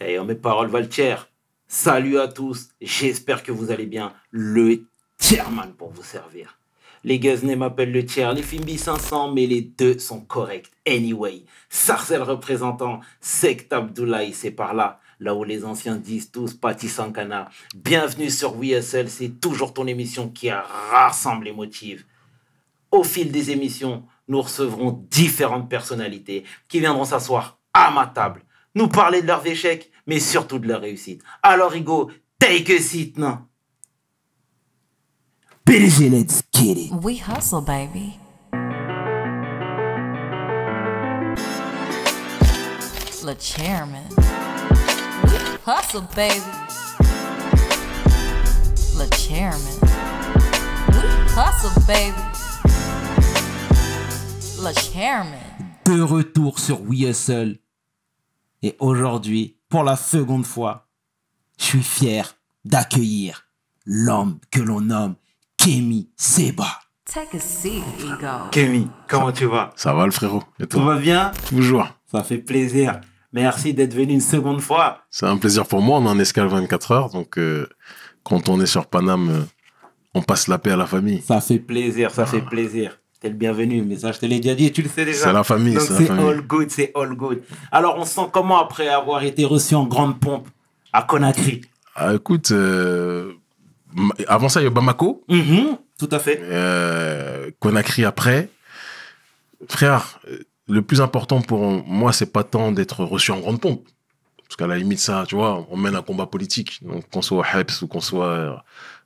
Et on mes paroles valent Salut à tous, j'espère que vous allez bien. Le chairman pour vous servir. Les Guzney m'appellent le tiers, les Fimbi 500, mais les deux sont corrects. Anyway, Sarcel représentant, Sect Abdoulaye, c'est par là, là où les anciens disent tous Pati Sankana. Bienvenue sur WSL, c'est toujours ton émission qui rassemble les motifs. Au fil des émissions, nous recevrons différentes personnalités qui viendront s'asseoir à ma table, nous parler de leurs échecs, mais surtout de leurs réussites. Alors, Hugo, take a seat, non? PDG, let's get it. We hustle, baby. Le chairman. hustle, baby. Le chairman. hustle, baby. Le chairman. De retour sur We Hustle. Et aujourd'hui, pour la seconde fois, je suis fier d'accueillir l'homme que l'on nomme Kemi Seba. Take a seat, Ego. Kemi, comment tu vas? Ça va le frérot Et toi? Tout va bien? Toujours. Ça fait plaisir. Merci d'être venu une seconde fois. C'est un plaisir pour moi. On est en escale 24 heures. Donc, euh, quand on est sur Paname, euh, on passe la paix à la famille. Ça fait plaisir, ça fait plaisir. T'es le bienvenu, mais ça, je te l'ai déjà dit tu le sais déjà. C'est la famille, c'est all good, c'est all good. Alors, on sent comment après avoir été reçu en grande pompe à Conakry? Ah, Écoute, euh, avant ça, il y a Bamako. Mm-hmm, tout à fait. Euh, Conakry après. Frère, le plus important pour moi, c'est pas tant d'être reçu en grande pompe. Parce qu'à la limite, ça, tu vois, on mène un combat politique. Donc, qu'on soit au HEPS ou qu'on soit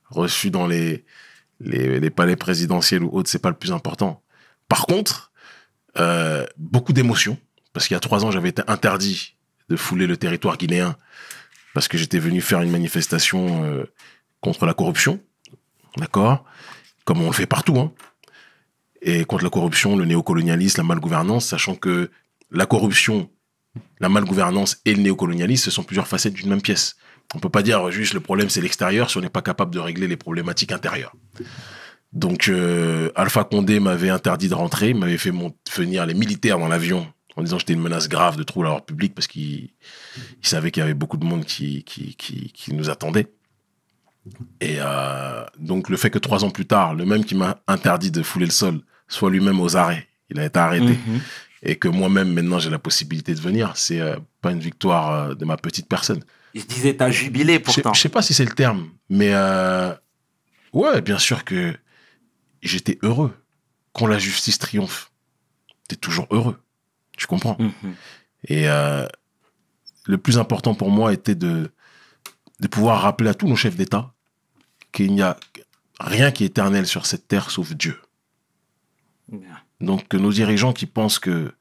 reçu dans les, les, palais présidentiels ou autres, c'est pas le plus important. Par contre, euh, beaucoup d'émotions. Parce qu'il y a trois ans, j'avais été interdit de fouler le territoire guinéen parce que j'étais venu faire une manifestation euh, contre la corruption, d'accord? Comme on le fait partout, hein Et contre la corruption, le néocolonialisme, la malgouvernance, sachant que la corruption, la malgouvernance et le néocolonialisme, ce sont plusieurs facettes d'une même pièce. On peut pas dire juste le problème c'est l'extérieur si on n'est pas capable de régler les problématiques intérieures. Donc euh, Alpha Condé m'avait interdit de rentrer, m'avait fait venir les militaires dans l'avion en disant que j'étais une menace grave de trouble à l'ordre public parce qu'il savait qu'il y avait beaucoup de monde qui nous attendait. Et euh, donc le fait que trois ans plus tard, le même qui m'a interdit de fouler le sol soit lui-même aux arrêts, il a été arrêté, mhm. Et que moi-même maintenant j'ai la possibilité de venir, c'est euh, pas une victoire euh, de ma petite personne. Il disait t'as jubilé pourtant. Je sais pas si c'est le terme, mais ouais, bien sûr que j'étais heureux quand la justice triomphe. T'es toujours heureux, tu comprends? Mhm. Et le plus important pour moi était de de pouvoir rappeler à tous nos chefs d'État qu'il n'y a rien qui est éternel sur cette terre sauf Dieu. Donc que nos dirigeants qui pensent que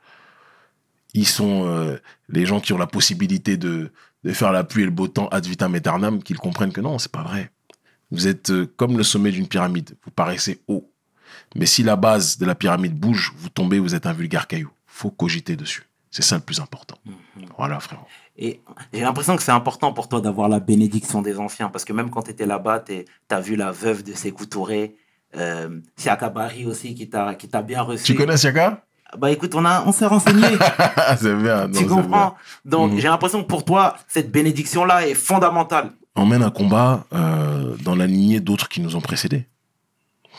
ils sont euh, les gens qui ont la possibilité de, faire la pluie et le beau temps ad vitam aeternam, qu'ils comprennent que non, c'est pas vrai. Vous êtes euh, comme le sommet d'une pyramide, vous paraissez haut. Mais si la base de la pyramide bouge, vous tombez, vous êtes un vulgaire caillou. Faut cogiter dessus. C'est ça le plus important. Mhm. Voilà, frère. Et j'ai l'impression que c'est important pour toi d'avoir la bénédiction des anciens, parce que même quand tu étais là-bas, tu as vu la veuve de Sékou Touré, euh, Siaka Bari aussi, qui t'a bien reçu. Tu connais Siaka Bah écoute, on, a, on s'est renseigné. c'est bien. tu comprends? Donc mhm. j'ai l'impression que pour toi, cette bénédiction-là est fondamentale. On mène un combat euh, dans la lignée d'autres qui nous ont précédés.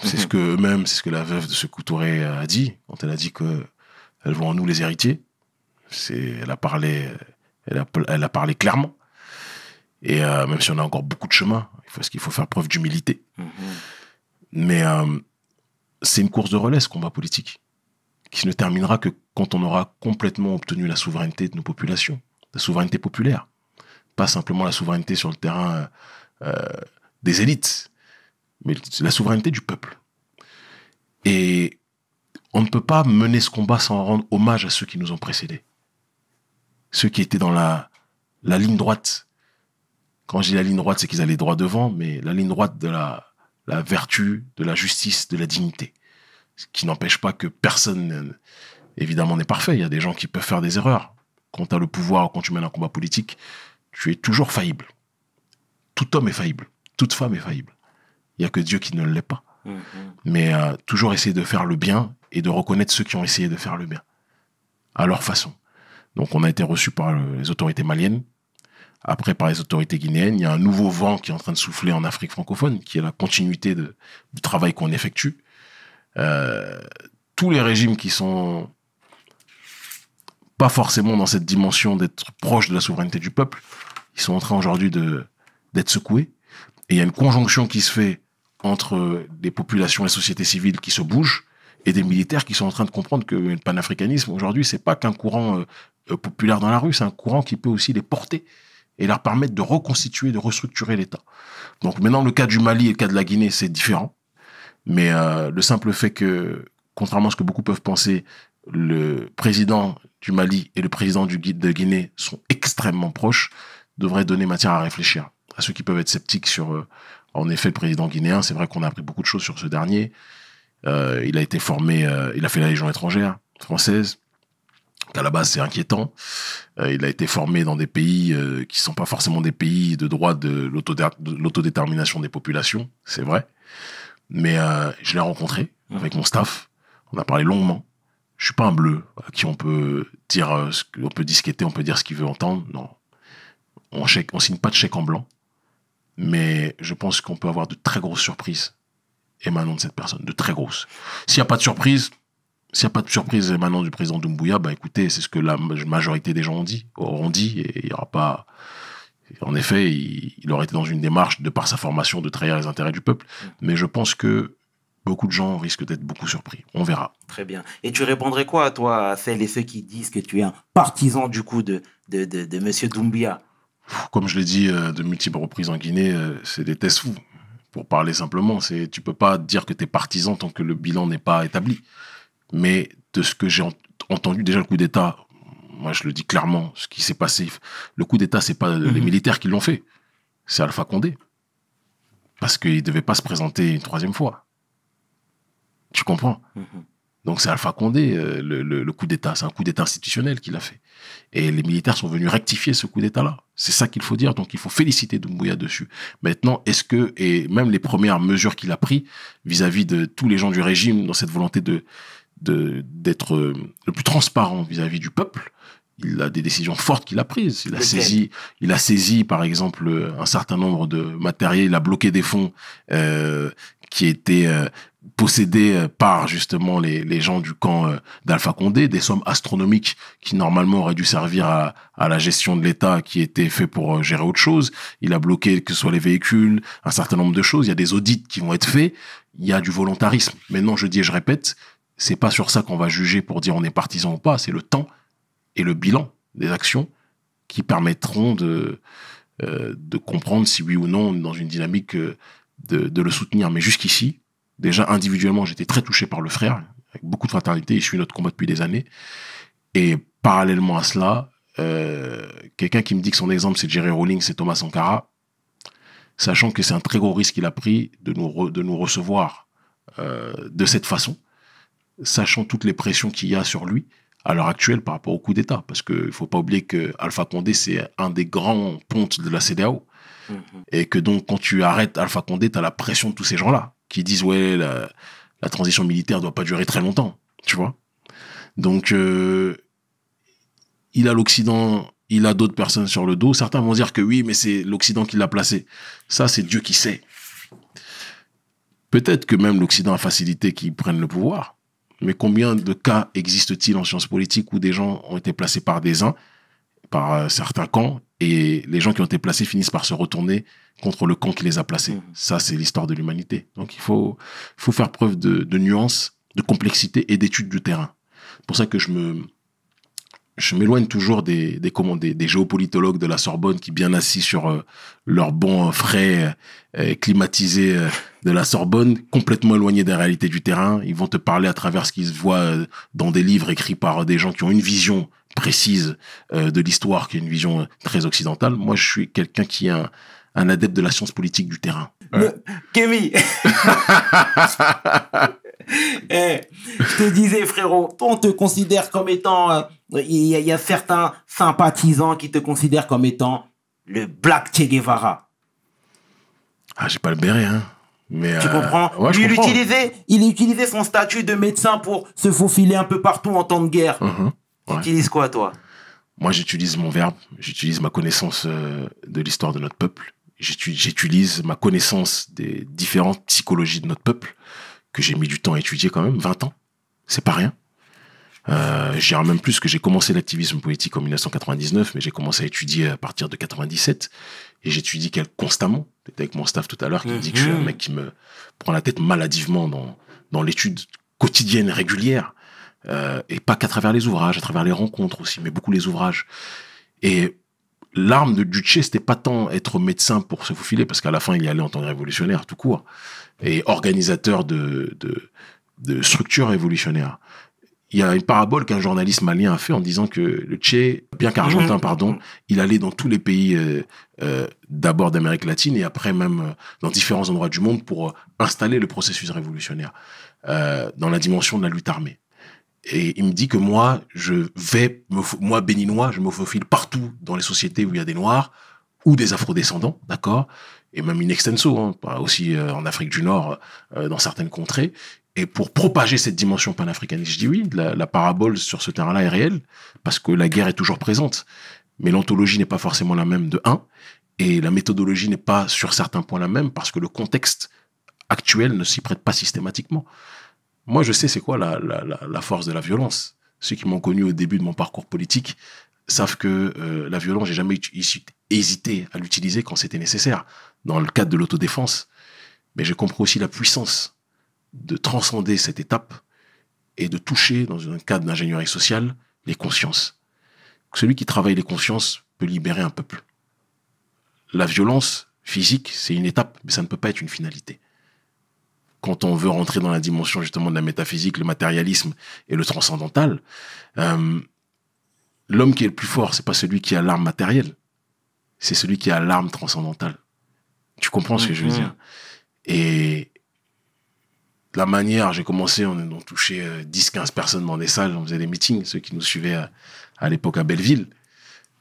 C'est ce mhm. que eux-mêmes, c'est ce que la veuve de Sékou Touré a dit, quand elle a dit que elles vont en nous les héritiers. Elle a parlé elle a, elle a parlé clairement. Et euh, même si on a encore beaucoup de chemin, il faut, qu'il faut faire preuve d'humilité? Mm-hmm. Mais euh, c'est une course de relais, ce combat politique, qui ne terminera que quand on aura complètement obtenu la souveraineté de nos populations, la souveraineté populaire. Pas simplement la souveraineté sur le terrain euh, des élites, mais la souveraineté du peuple. Et on ne peut pas mener ce combat sans rendre hommage à ceux qui nous ont précédés ceux qui étaient dans la, la ligne droite. Quand je dis la ligne droite, c'est qu'ils allaient droit devant, mais la ligne droite de la, la vertu, de la justice, de la dignité. Ce qui n'empêche pas que personne, évidemment, n'est parfait. Il y a des gens qui peuvent faire des erreurs. Quand tu as le pouvoir, quand tu mènes un combat politique, tu es toujours faillible. Tout homme est faillible. Toute femme est faillible. Il n'y a que Dieu qui ne l'est pas. Mm-hmm. Mais euh, toujours essayer de faire le bien et de reconnaître ceux qui ont essayé de faire le bien. À leur façon. Donc on a été reçu par les autorités maliennes. Après par les autorités guinéennes. Il y a un nouveau vent qui est en train de souffler en Afrique francophone, qui est la continuité du travail qu'on effectue. Euh, tous les régimes qui sont pas forcément dans cette dimension d'être proche de la souveraineté du peuple, ils sont en train aujourd'hui d'être secoués. Et il y a une conjonction qui se fait entre les populations et la société civile qui se bougent et des militaires qui sont en train de comprendre que le panafricanisme aujourd'hui c'est pas qu'un courant euh, populaire dans la rue, c'est un courant qui peut aussi les porter et leur permettre de reconstituer, de restructurer l'État. Donc maintenant le cas du Mali et le cas de la Guinée c'est différent, mais euh, le simple fait que contrairement à ce que beaucoup peuvent penser, le président du Mali et le président du de Guinée sont extrêmement proches, devrait donner matière à réfléchir. À ceux qui peuvent être sceptiques sur, euh, en effet, le président guinéen, c'est vrai qu'on a appris beaucoup de choses sur ce dernier. Euh, il a été formé, il a fait la Légion étrangère française. À la base, c'est inquiétant. Euh, il a été formé dans des pays euh, qui sont pas forcément des pays de droit de l'autodé- de l'autodétermination des populations, c'est vrai. Mais euh, je l'ai rencontré avec mon staff. On a parlé longuement. Je suis pas un bleu à qui on peut dire, euh, ce on peut disqueter, on peut dire ce qu'il veut entendre. Non, on chèque, on signe pas de chèque en blanc. Mais je pense qu'on peut avoir de très grosses surprises émanant de cette personne, de très grosses. S'il n'y a pas de surprise, s'il n'y a pas de surprise émanant du président Doumbouya, bah écoutez, c'est ce que la majorité des gens ont dit, auront dit, et il y aura pas. En effet, il, il aurait été dans une démarche, de par sa formation, de trahir les intérêts du peuple. Mais je pense que beaucoup de gens risquent d'être beaucoup surpris. On verra. Très bien. Et tu répondrais quoi, toi, à celles et ceux qui disent que tu es un partisan, du coup, de, de, de, de M. Doumbia Comme je l'ai dit euh, de multiples reprises en Guinée, euh, c'est des tests fous. Pour parler simplement, c'est tu peux pas dire que tu es partisan tant que le bilan n'est pas établi. Mais de ce que j'ai ent- entendu, déjà le coup d'État, moi je le dis clairement, ce qui s'est passé, le coup d'État, c'est pas les Mhm. militaires qui l'ont fait, c'est Alpha Condé. Parce qu'il devait pas se présenter une troisième fois. Tu comprends? Mhm. donc c'est Alpha Condé, euh, le, le- le coup d'État. C'est un coup d'État institutionnel qu'il a fait. Et les militaires sont venus rectifier ce coup d'État-là. C'est ça qu'il faut dire. Donc il faut féliciter Doumbouya dessus. Maintenant, est-ce que, et même les premières mesures qu'il a prises vis-à-vis de tous les gens du régime, dans cette volonté de- d'être euh, le plus transparent vis-à-vis du peuple, il a des décisions fortes qu'il a prises. Il a saisi, il a saisi, par exemple, euh, un certain nombre de matériels. Il a bloqué des fonds euh, qui étaient euh, possédés euh, par justement les, les gens du camp euh, d'Alpha Condé, des sommes astronomiques qui normalement auraient dû servir à, à la gestion de l'État, qui étaient faits pour euh, gérer autre chose. Il a bloqué que ce soit les véhicules, un certain nombre de choses. Il y a des audits qui vont être faits. Il y a du volontarisme. Maintenant, je dis et je répète, c'est pas sur ça qu'on va juger pour dire on est partisan ou pas. C'est le temps et le bilan des actions qui permettront de euh, de comprendre si oui ou non on est dans une dynamique euh, de, de le soutenir. Mais jusqu'ici, déjà individuellement, j'étais très touché par le frère, avec beaucoup de fraternité. Il suit notre combat depuis des années. Et parallèlement à cela, euh, quelqu'un qui me dit que son exemple c'est Jerry Rawlings, c'est Thomas Sankara, sachant que c'est un très gros risque qu'il a pris de nous, de nous recevoir euh, de cette façon, sachant toutes les pressions qu'il y a sur lui à l'heure actuelle par rapport au coup d'État. Parce qu'il ne faut pas oublier que Alpha Condé, c'est un des grands pontes de la CDAO. Mhm. Et que donc, quand tu arrêtes Alpha Condé, tu as la pression de tous ces gens-là qui disent Ouais, la, la transition militaire doit pas durer très longtemps. Tu vois Donc, euh, il a l'Occident, il a d'autres personnes sur le dos. Certains vont dire que oui, mais c'est l'Occident qui l'a placé. Ça, c'est Dieu qui sait. Peut-être que même l'Occident a facilité qu'ils prennent le pouvoir. Mais combien de cas existe-t-il en sciences politiques où des gens ont été placés par des uns, par euh, certains camps, et les gens qui ont été placés finissent par se retourner contre le camp qui les a placés? Mhm. Ça, c'est l'histoire de l'humanité. Donc, il faut, faut faire preuve de, de nuance, de complexité et d'étude du terrain. C'est pour ça que je me, je m'éloigne toujours des, des, comment, des, des géopolitologues de la Sorbonne qui, bien assis sur euh, leur banc frais, euh, climatisé euh, de la Sorbonne, complètement éloignés des réalités du terrain. Ils vont te parler à travers ce qu'ils voient euh, dans des livres écrits par des gens qui ont une vision précise euh, de l'histoire, qui est une vision euh, très occidentale. Moi, je suis quelqu'un qui est un, un adepte de la science politique du terrain. Le- Eh, Je te disais, frérot, on te considère comme étant... euh, Il y, a- il y a certains sympathisants qui te considèrent comme étant le Black Che Guevara. Ah, j'ai pas le béret, hein. Mais, Tu euh, comprends? ouais, je Lui, il comprends. utilisait, il utilisait son statut de médecin pour se faufiler un peu partout en temps de guerre. Mhm. Tu Ouais. utilises quoi, toi? Moi, j'utilise mon verbe, j'utilise ma connaissance euh, de l'histoire de notre peuple, j'utilise ma connaissance des différentes psychologies de notre peuple, que j'ai mis du temps à étudier quand même, 20 ans. C'est pas rien. Euh, dirais même plus que j'ai commencé l'activisme politique en 1999, mais j'ai commencé à étudier à partir de 97. Et j'étudie constamment. J'étais avec mon staff tout à l'heure qui me dit que je suis un Mhm. mec qui me prend la tête maladivement dans, dans l'étude quotidienne, régulière. Euh, et pas qu'à travers les ouvrages, à travers les rencontres aussi, mais beaucoup les ouvrages. Et l'arme de Duce, c'était pas tant être médecin pour se faufiler, parce qu'à la fin, il y allait en tant que révolutionnaire, tout court, et organisateur de, de, de structures révolutionnaires. Il y a une parabole qu'un journaliste malien a fait en disant que le Che, bien qu'argentin, Mhm. pardon, il allait dans tous les pays, euh, euh, d'abord d'Amérique latine et après même euh, dans différents endroits du monde pour installer le processus révolutionnaire euh, dans la dimension de la lutte armée. Et il me dit que moi, je vais, moi béninois, je me faufile partout dans les sociétés où il y a des noirs ou des afrodescendants, d'accord? Et même in extenso, hein, aussi euh, en Afrique du Nord, euh, dans certaines contrées. Et pour propager cette dimension panafricaniste, je dis oui, la, la parabole sur ce terrain-là est réelle, parce que la guerre est toujours présente. Mais l'ontologie n'est pas forcément la même de un, et la méthodologie n'est pas sur certains points la même, parce que le contexte actuel ne s'y prête pas systématiquement. Moi, je sais c'est quoi la, force de la violence. Ceux qui m'ont connu au début de mon parcours politique savent que euh, la violence, j'ai jamais hésité à l'utiliser quand c'était nécessaire, dans le cadre de l'autodéfense. Mais j'ai compris aussi la puissance de transcender cette étape et de toucher, dans un cadre d'ingénierie sociale, les consciences. Celui qui travaille les consciences peut libérer un peuple. La violence physique, c'est une étape, mais ça ne peut pas être une finalité quand on veut rentrer dans la dimension justement de la métaphysique, le matérialisme et le transcendantal, euh, l'homme qui est le plus fort, c'est pas celui qui a l'arme matérielle, c'est celui qui a l'arme transcendantale. Tu comprends ce que je veux Mhm. dire? Et la manière, j'ai commencé, on, on touchait 10-15 personnes dans des salles, on faisait des meetings, ceux qui nous suivaient à, à l'époque à Belleville,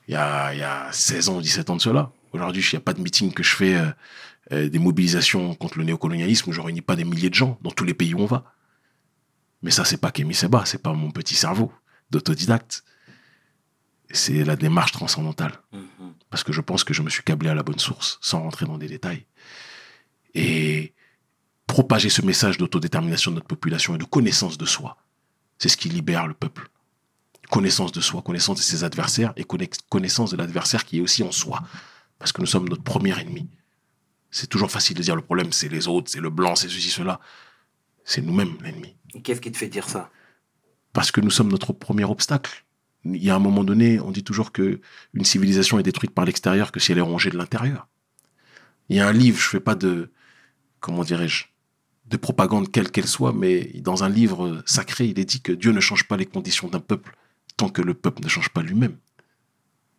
il y, a, il y a 16 ans ou 17 ans de cela. Aujourd'hui, il n'y a pas de meeting que je fais, euh, des mobilisations contre le néocolonialisme où je réunis pas des milliers de gens dans tous les pays où on va. Mais ça, c'est pas Kémy Seba, c'est pas mon petit cerveau d'autodidacte. C'est la démarche transcendantale. Mhm. Parce que je pense que je me suis câblé à la bonne source, sans rentrer dans des détails. Et propager ce message d'autodétermination de notre population et de connaissance de soi, c'est ce qui libère le peuple. Connaissance de soi, connaissance de ses adversaires et connaissance de l'adversaire qui est aussi en soi. Parce que nous sommes notre premier ennemi. C'est toujours facile de dire le problème, c'est les autres, c'est le blanc, c'est ceci, cela. C'est nous-mêmes l'ennemi. Qu'est-ce qui te fait dire ça? Parce que nous sommes notre premier obstacle. Il y a un moment donné, on dit toujours que une civilisation est détruite par l'extérieur que si elle est rongée de l'intérieur. Il y a un livre, je fais pas de, comment dirais-je, de propagande quelle qu'elle soit, mais dans un livre sacré, il est dit que Dieu ne change pas les conditions d'un peuple tant que le peuple ne change pas lui-même.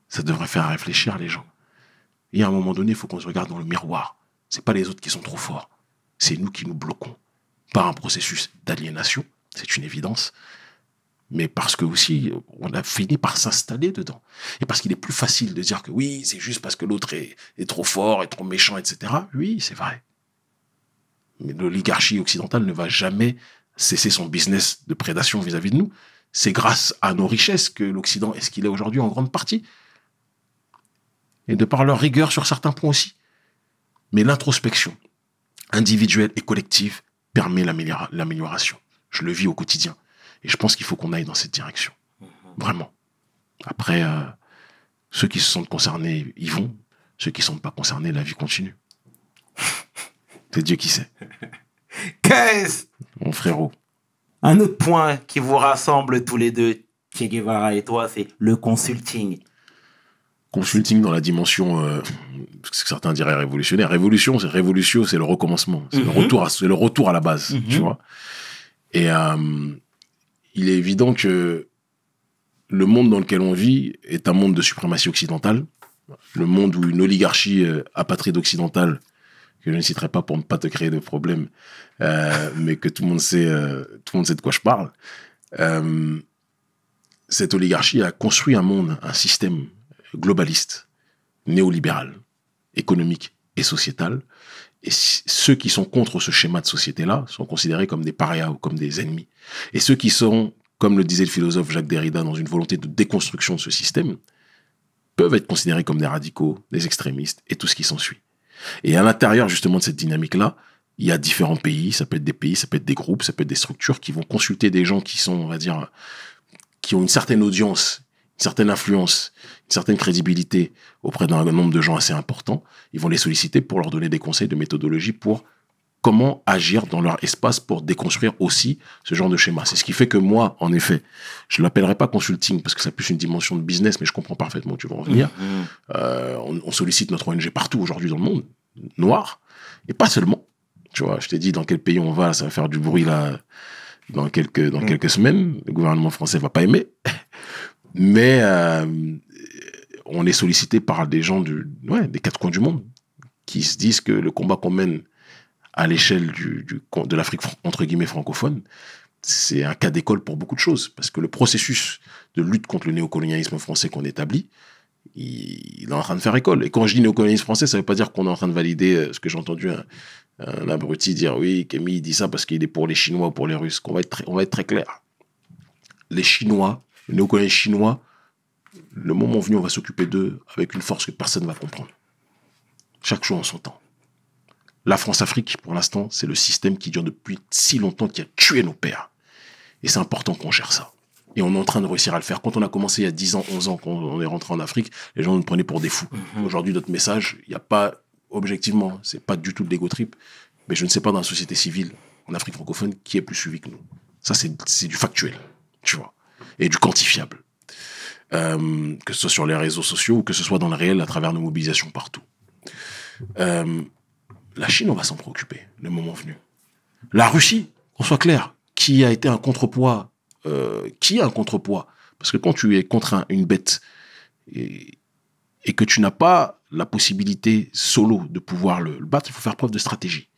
Ça devrait faire réfléchir les gens. Et à un moment donné, il faut qu'on se regarde dans le miroir. C'est pas les autres qui sont trop forts. C'est nous qui nous bloquons par un processus d'aliénation. C'est une évidence. Mais parce que aussi, on a fini par s'installer dedans. Et parce qu'il est plus facile de dire que oui, c'est juste parce que l'autre est, est trop fort, est trop méchant, etc. Oui, c'est vrai. Mais l'oligarchie occidentale ne va jamais cesser son business de prédation vis-à-vis de nous. C'est grâce à nos richesses que l'Occident est ce qu'il est aujourd'hui en grande partie. Et de par leur rigueur sur certains points aussi. Mais l'introspection individuelle et collective permet l'améliora- l'amélioration. Je le vis au quotidien. Et je pense qu'il faut qu'on aille dans cette direction. Vraiment. Après, euh, ceux qui se sentent concernés y vont. Ceux qui ne sont pas concernés, la vie continue. C'est Dieu qui sait. Qu'est-ce? Mon frérot. Un autre point qui vous rassemble tous les deux, Che Guevara et toi, c'est le consulting. Consulting dans la dimension, euh, ce que certains diraient révolutionnaire. Révolution, c'est révolution, c'est le recommencement. C'est le Mhm. retour à, c'est le retour à la base, Mhm. tu vois. Et euh, il est évident que le monde dans lequel on vit est un monde de suprématie occidentale. Le monde où une oligarchie euh, apatride occidentale, que je ne citerai pas pour ne pas te créer de problème, euh, mais que tout le monde sait, euh, tout le monde sait de quoi je parle. Euh, cette oligarchie a construit un monde, un système globaliste, néolibéral, économique et sociétal. Et ceux qui sont contre ce schéma de société-là sont considérés comme des parias ou comme des ennemis. Et ceux qui sont comme le disait le philosophe Jacques Derrida, dans une volonté de déconstruction de ce système, peuvent être considérés comme des radicaux, des extrémistes et tout ce qui s'ensuit. Et à l'intérieur justement de cette dynamique-là, il y a différents pays, ça peut être des pays, ça peut être des groupes, ça peut être des structures qui vont consulter des gens qui sont, on va dire, qui ont une certaine audience, une certaine influence, une certaine crédibilité auprès d'un nombre de gens assez important. Ils vont les solliciter pour leur donner des conseils de méthodologie pour comment agir dans leur espace pour déconstruire aussi ce genre de schéma. C'est ce qui fait que moi, en effet, je ne l'appellerai pas consulting parce que ça a plus une dimension de business, mais je comprends parfaitement où tu vas en venir. Mhm. Euh, on, on sollicite notre ONG partout aujourd'hui dans le monde, noir, et pas seulement. Tu vois, je t'ai dit dans quel pays on va, ça va faire du bruit là dans quelques, dans Mm. quelques semaines. Le gouvernement français va pas aimer. Mais euh, on est sollicité par des gens du, ouais, des quatre coins du monde qui se disent que le combat qu'on mène à l'échelle du, du, de l'Afrique fr- entre guillemets francophone, c'est un cas d'école pour beaucoup de choses. Parce que le processus de lutte contre le néocolonialisme français qu'on établit, il, est en train de faire école. Et quand je dis néocolonialisme français, ça veut pas dire qu'on est en train de valider euh, ce que j'ai entendu un, un abruti dire oui, Camille dit ça parce qu'il est pour les Chinois ou pour les Russes. Qu'on va être on va être très clair. Les Chinois, le néocolonialisme chinois, le moment venu, on va s'occuper d'eux avec une force que personne ne va comprendre. Chaque chose en son temps. La France-Afrique, pour l'instant, c'est le système qui dure depuis si longtemps, qui a tué nos pères. Et c'est important qu'on gère ça. Et on est en train de réussir à le faire. Quand on a commencé il y a 10 ans, 11 ans, quand on est rentré en Afrique, les gens nous prenaient pour des fous. Mhm. Aujourd'hui, notre message, il n'y a pas, objectivement, c'est pas du tout de l'ego trip, mais je ne sais pas dans la société civile, en Afrique francophone, qui est plus suivi que nous. Ça, c'est du factuel, tu vois, et du quantifiable. Euh, que ce soit sur les réseaux sociaux ou que ce soit dans le réel à travers nos mobilisations partout. Euh, la Chine, on va s'en préoccuper, le moment venu. La Russie, qu'on soit clair, qui a été un contrepoids, euh, qui est un contrepoids? Parce que quand tu es contre un- une bête et, que tu n'as pas la possibilité solo de pouvoir le battre, il faut faire preuve de stratégie.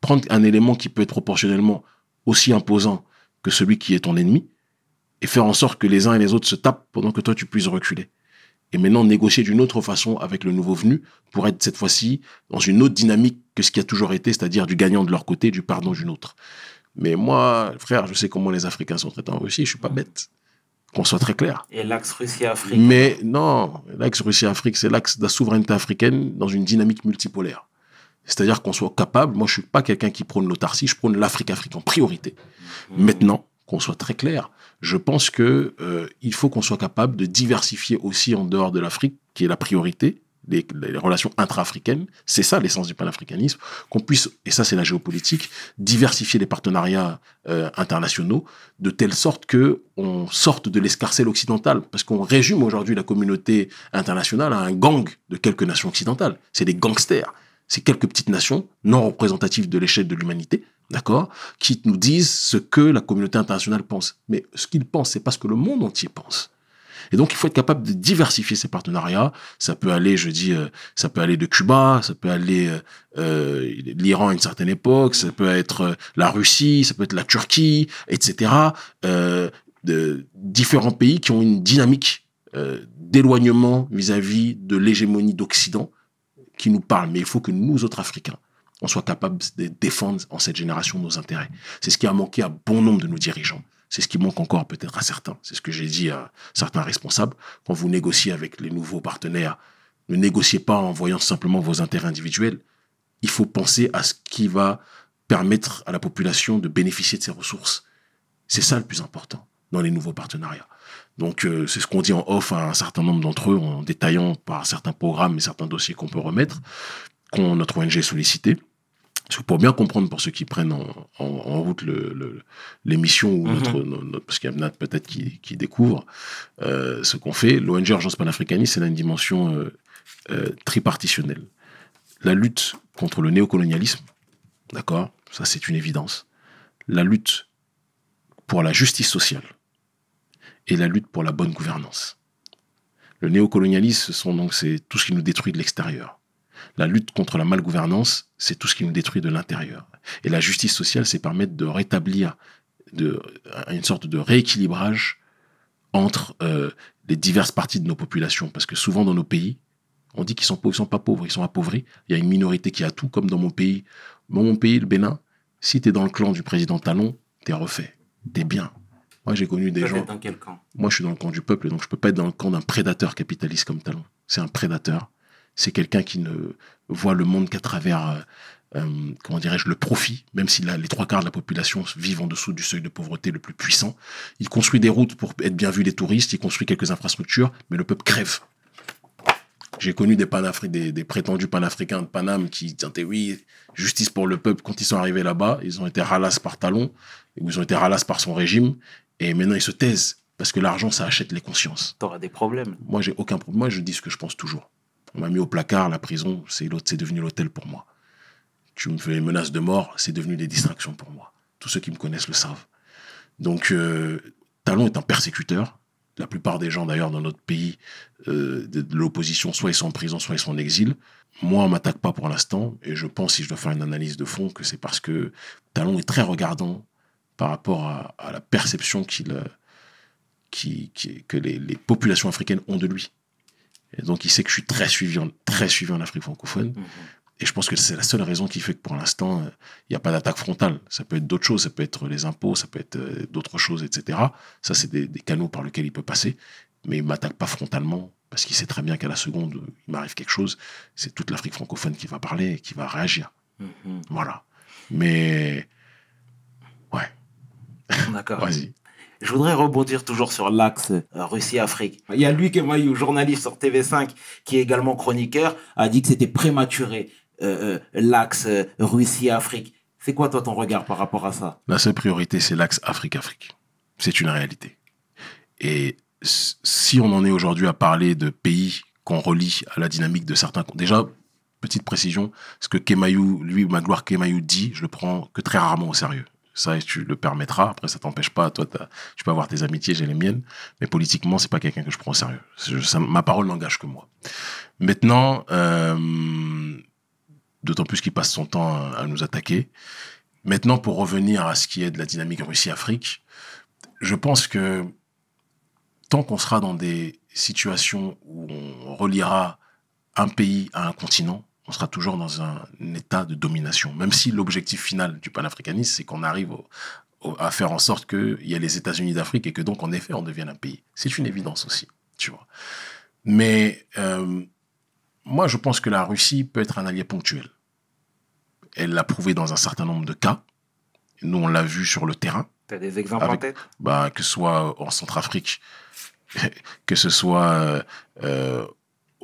Prendre un élément qui peut être proportionnellement aussi imposant que celui qui est ton ennemi et faire en sorte que les uns et les autres se tapent pendant que toi tu puisses reculer. Et maintenant négocier d'une autre façon avec le nouveau venu pour être cette fois-ci dans une autre dynamique que ce qui a toujours été, c'est-à-dire du gagnant de leur côté, du pardon d'une autre. Mais moi, frère, je sais comment les Africains sont traités en Russie, je suis pas bête. Qu'on soit très clair. Et l'axe Russie-Afrique. Mais non, l'axe Russie-Afrique, c'est l'axe de la souveraineté africaine dans une dynamique multipolaire. C'est-à-dire qu'on soit capable, moi je suis pas quelqu'un qui prône l'autarcie, je prône l'Afrique-Afrique en priorité. Mhm. Maintenant, qu'on soit très clair, je pense que euh, il faut qu'on soit capable de diversifier aussi en dehors de l'Afrique, qui est la priorité, les, relations intra-africaines. C'est ça l'essence du panafricanisme. Qu'on puisse, et ça c'est la géopolitique, diversifier les partenariats euh, internationaux de telle sorte que on sorte de l'escarcelle occidentale. Parce qu'on résume aujourd'hui la communauté internationale à un gang de quelques nations occidentales. C'est des gangsters. C'est quelques petites nations non représentatives de l'échelle de l'humanité, d'accord, qui nous disent ce que la communauté internationale pense. Mais ce qu'ils pensent, c'est pas ce que le monde entier pense. Et donc, il faut être capable de diversifier ces partenariats. Ça peut aller, je dis, euh, ça peut aller de Cuba, ça peut aller euh, euh, l'Iran à une certaine époque, ça peut être euh, la Russie, ça peut être la Turquie, etc. Euh, de différents pays qui ont une dynamique d'éloignement vis-à-vis de l'hégémonie d'Occident qui nous parle. Mais il faut que nous, autres Africains, on soit capables de défendre en cette génération nos intérêts. C'est ce qui a manqué à bon nombre de nos dirigeants. C'est ce qui manque encore peut-être à certains. C'est ce que j'ai dit à certains responsables. Quand vous négociez avec les nouveaux partenaires, ne négociez pas en voyant simplement vos intérêts individuels. Il faut penser à ce qui va permettre à la population de bénéficier de ces ressources. C'est ça le plus important dans les nouveaux partenariats. Donc euh, c'est ce qu'on dit en off à un certain nombre d'entre eux en détaillant par certains programmes et certains dossiers qu'on peut remettre, qu'on notre ONG est sollicité. Parce que pour bien comprendre pour ceux qui prennent en, en, en route le- le- l'émission ou Mhm. notre, no- notre- parce qu'il y a peut-être qui, qui découvrent euh, ce qu'on fait, l'ONG Urgence panafricaniste, c'est là une dimension euh, euh, tripartitionnelle. La lutte contre le néocolonialisme, d'accord, ça c'est une évidence. La lutte pour la justice sociale et la lutte pour la bonne gouvernance. Le néocolonialisme, ce sont donc c'est tout ce qui nous détruit de l'extérieur. La lutte contre la malgouvernance, c'est tout ce qui nous détruit de l'intérieur. Et la justice sociale, c'est permettre de rétablir de, une sorte de rééquilibrage entre euh, les diverses parties de nos populations. Parce que souvent dans nos pays, on dit qu'ils sont pauvres, ils sont pas pauvres, ils sont appauvris. Il y a une minorité qui a tout, comme dans mon pays. Dans mon pays, le Bénin, si tu es dans le clan du président Talon, t'es refait, t'es bien. Moi, j'ai connu des gens. dans quel camp? Moi, je suis dans le camp du peuple, donc je peux pas être dans le camp d'un prédateur capitaliste comme Talon. C'est un prédateur. C'est quelqu'un qui ne voit le monde qu'à travers, euh, euh, comment dirais-je, le profit, même si la- les trois quarts de la population vivent en dessous du seuil de pauvreté le plus puissant. Il construit des routes pour être bien vu des touristes, il construit quelques infrastructures, mais le peuple crève. J'ai connu des, panafri- des, des prétendus panafricains de Paname qui disaient oui, justice pour le peuple. Quand ils sont arrivés là-bas, ils ont été ralasses par Talon, ou ils ont été ralasses par son régime, et maintenant ils se taisent parce que l'argent ça achète les consciences. T'auras des problèmes. Moi j'ai aucun problème. Moi je dis ce que je pense toujours. On m'a mis au placard, la prison, c'est devenu l'hôtel pour moi. Tu me fais les menaces de mort, c'est devenu des distractions pour moi. Tous ceux qui me connaissent le savent. Donc euh, Talon est un persécuteur. La plupart des gens d'ailleurs dans notre pays euh, de, l'opposition, soit ils sont en prison, soit ils sont en exil. Moi, on m'attaque pas pour l'instant, et je pense, si je dois faire une analyse de fond, que c'est parce que Talon est très regardant par rapport à, la perception euh, que les populations africaines ont de lui. Et donc, il sait que je suis très suivi en, très suivi en Afrique francophone. Mhm. Et je pense que c'est la seule raison qui fait que pour l'instant, euh, il n'y a pas d'attaque frontale. Ça peut être d'autres choses, ça peut être les impôts, ça peut être euh, d'autres choses, etc. Ça, c'est des, des canaux par lesquels il peut passer. Mais il ne m'attaque pas frontalement parce qu'il sait très bien qu'à la seconde, où il m'arrive quelque chose, c'est toute l'Afrique francophone qui va parler et qui va réagir. Mhm. Voilà. Mais, ouais, D'accord. vas-y. Je voudrais rebondir toujours sur l'axe euh, Russie-Afrique. Il y a Luc Emayou, journaliste sur TV5, qui est également chroniqueur, a dit que c'était prématuré, euh, euh, l'axe Russie-Afrique. C'est quoi, toi, ton regard par rapport à ça? La seule priorité, c'est l'axe Afrique-Afrique. C'est une réalité. Et si on en est aujourd'hui à parler de pays qu'on relie à la dynamique de certains... Déjà, petite précision, ce que Kemayou, lui, Magloire Kemayou dit, je le prends que très rarement au sérieux. Ça, tu le permettras. Après, ça t'empêche pas. Toi, tu peux avoir tes amitiés, j'ai les miennes. Mais politiquement, c'est pas quelqu'un que je prends au sérieux. Ma parole n'engage que moi. Maintenant, euh, d'autant plus qu'il passe son temps à, à nous attaquer. Maintenant, pour revenir à ce qui est de la dynamique Russie-Afrique, je pense que tant qu'on sera dans des situations où on reliera un pays à un continent, on sera toujours dans un état de domination. Même si l'objectif final du panafricanisme, c'est qu'on arrive au- au- à faire en sorte qu'il y ait les États-Unis d'Afrique et que donc, en effet, on devienne un pays. C'est une évidence aussi, tu vois. Mais euh, moi, je pense que la Russie peut être un allié ponctuel. Elle l'a prouvé dans un certain nombre de cas. Nous, on l'a vu sur le terrain Tu as des exemples en Avec- tête? Bah, que ce soit en Centrafrique, que ce soit euh, euh,